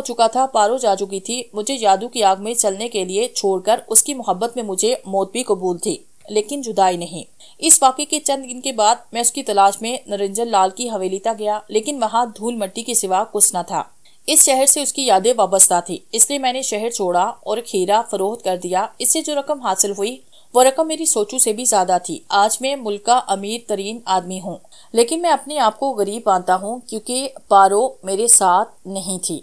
चुका था, पारो जा चुकी थी। मुझे जादू की आग में चलने के लिए छोड़कर उसकी मोहब्बत में मुझे मौत भी कबूल थी, लेकिन जुदाई नहीं। इस वाक़े के चंद दिन के बाद मैं उसकी तलाश में नरेंजन लाल की हवेली तक गया, लेकिन वहाँ धूल मट्टी के सिवा कुछ न था। इस शहर से उसकी यादें वाबस्ता थी, इसलिए मैंने शहर छोड़ा और खेरा फरोख्त कर दिया। इससे जो रकम हासिल हुई, वो रकम मेरी सोचू से भी ज़्यादा थी। आज मैं मुल्क का अमीर तरीन आदमी हूँ, लेकिन मैं अपने आप को गरीब मानता हूँ, क्योंकि पारो मेरे साथ नहीं थी।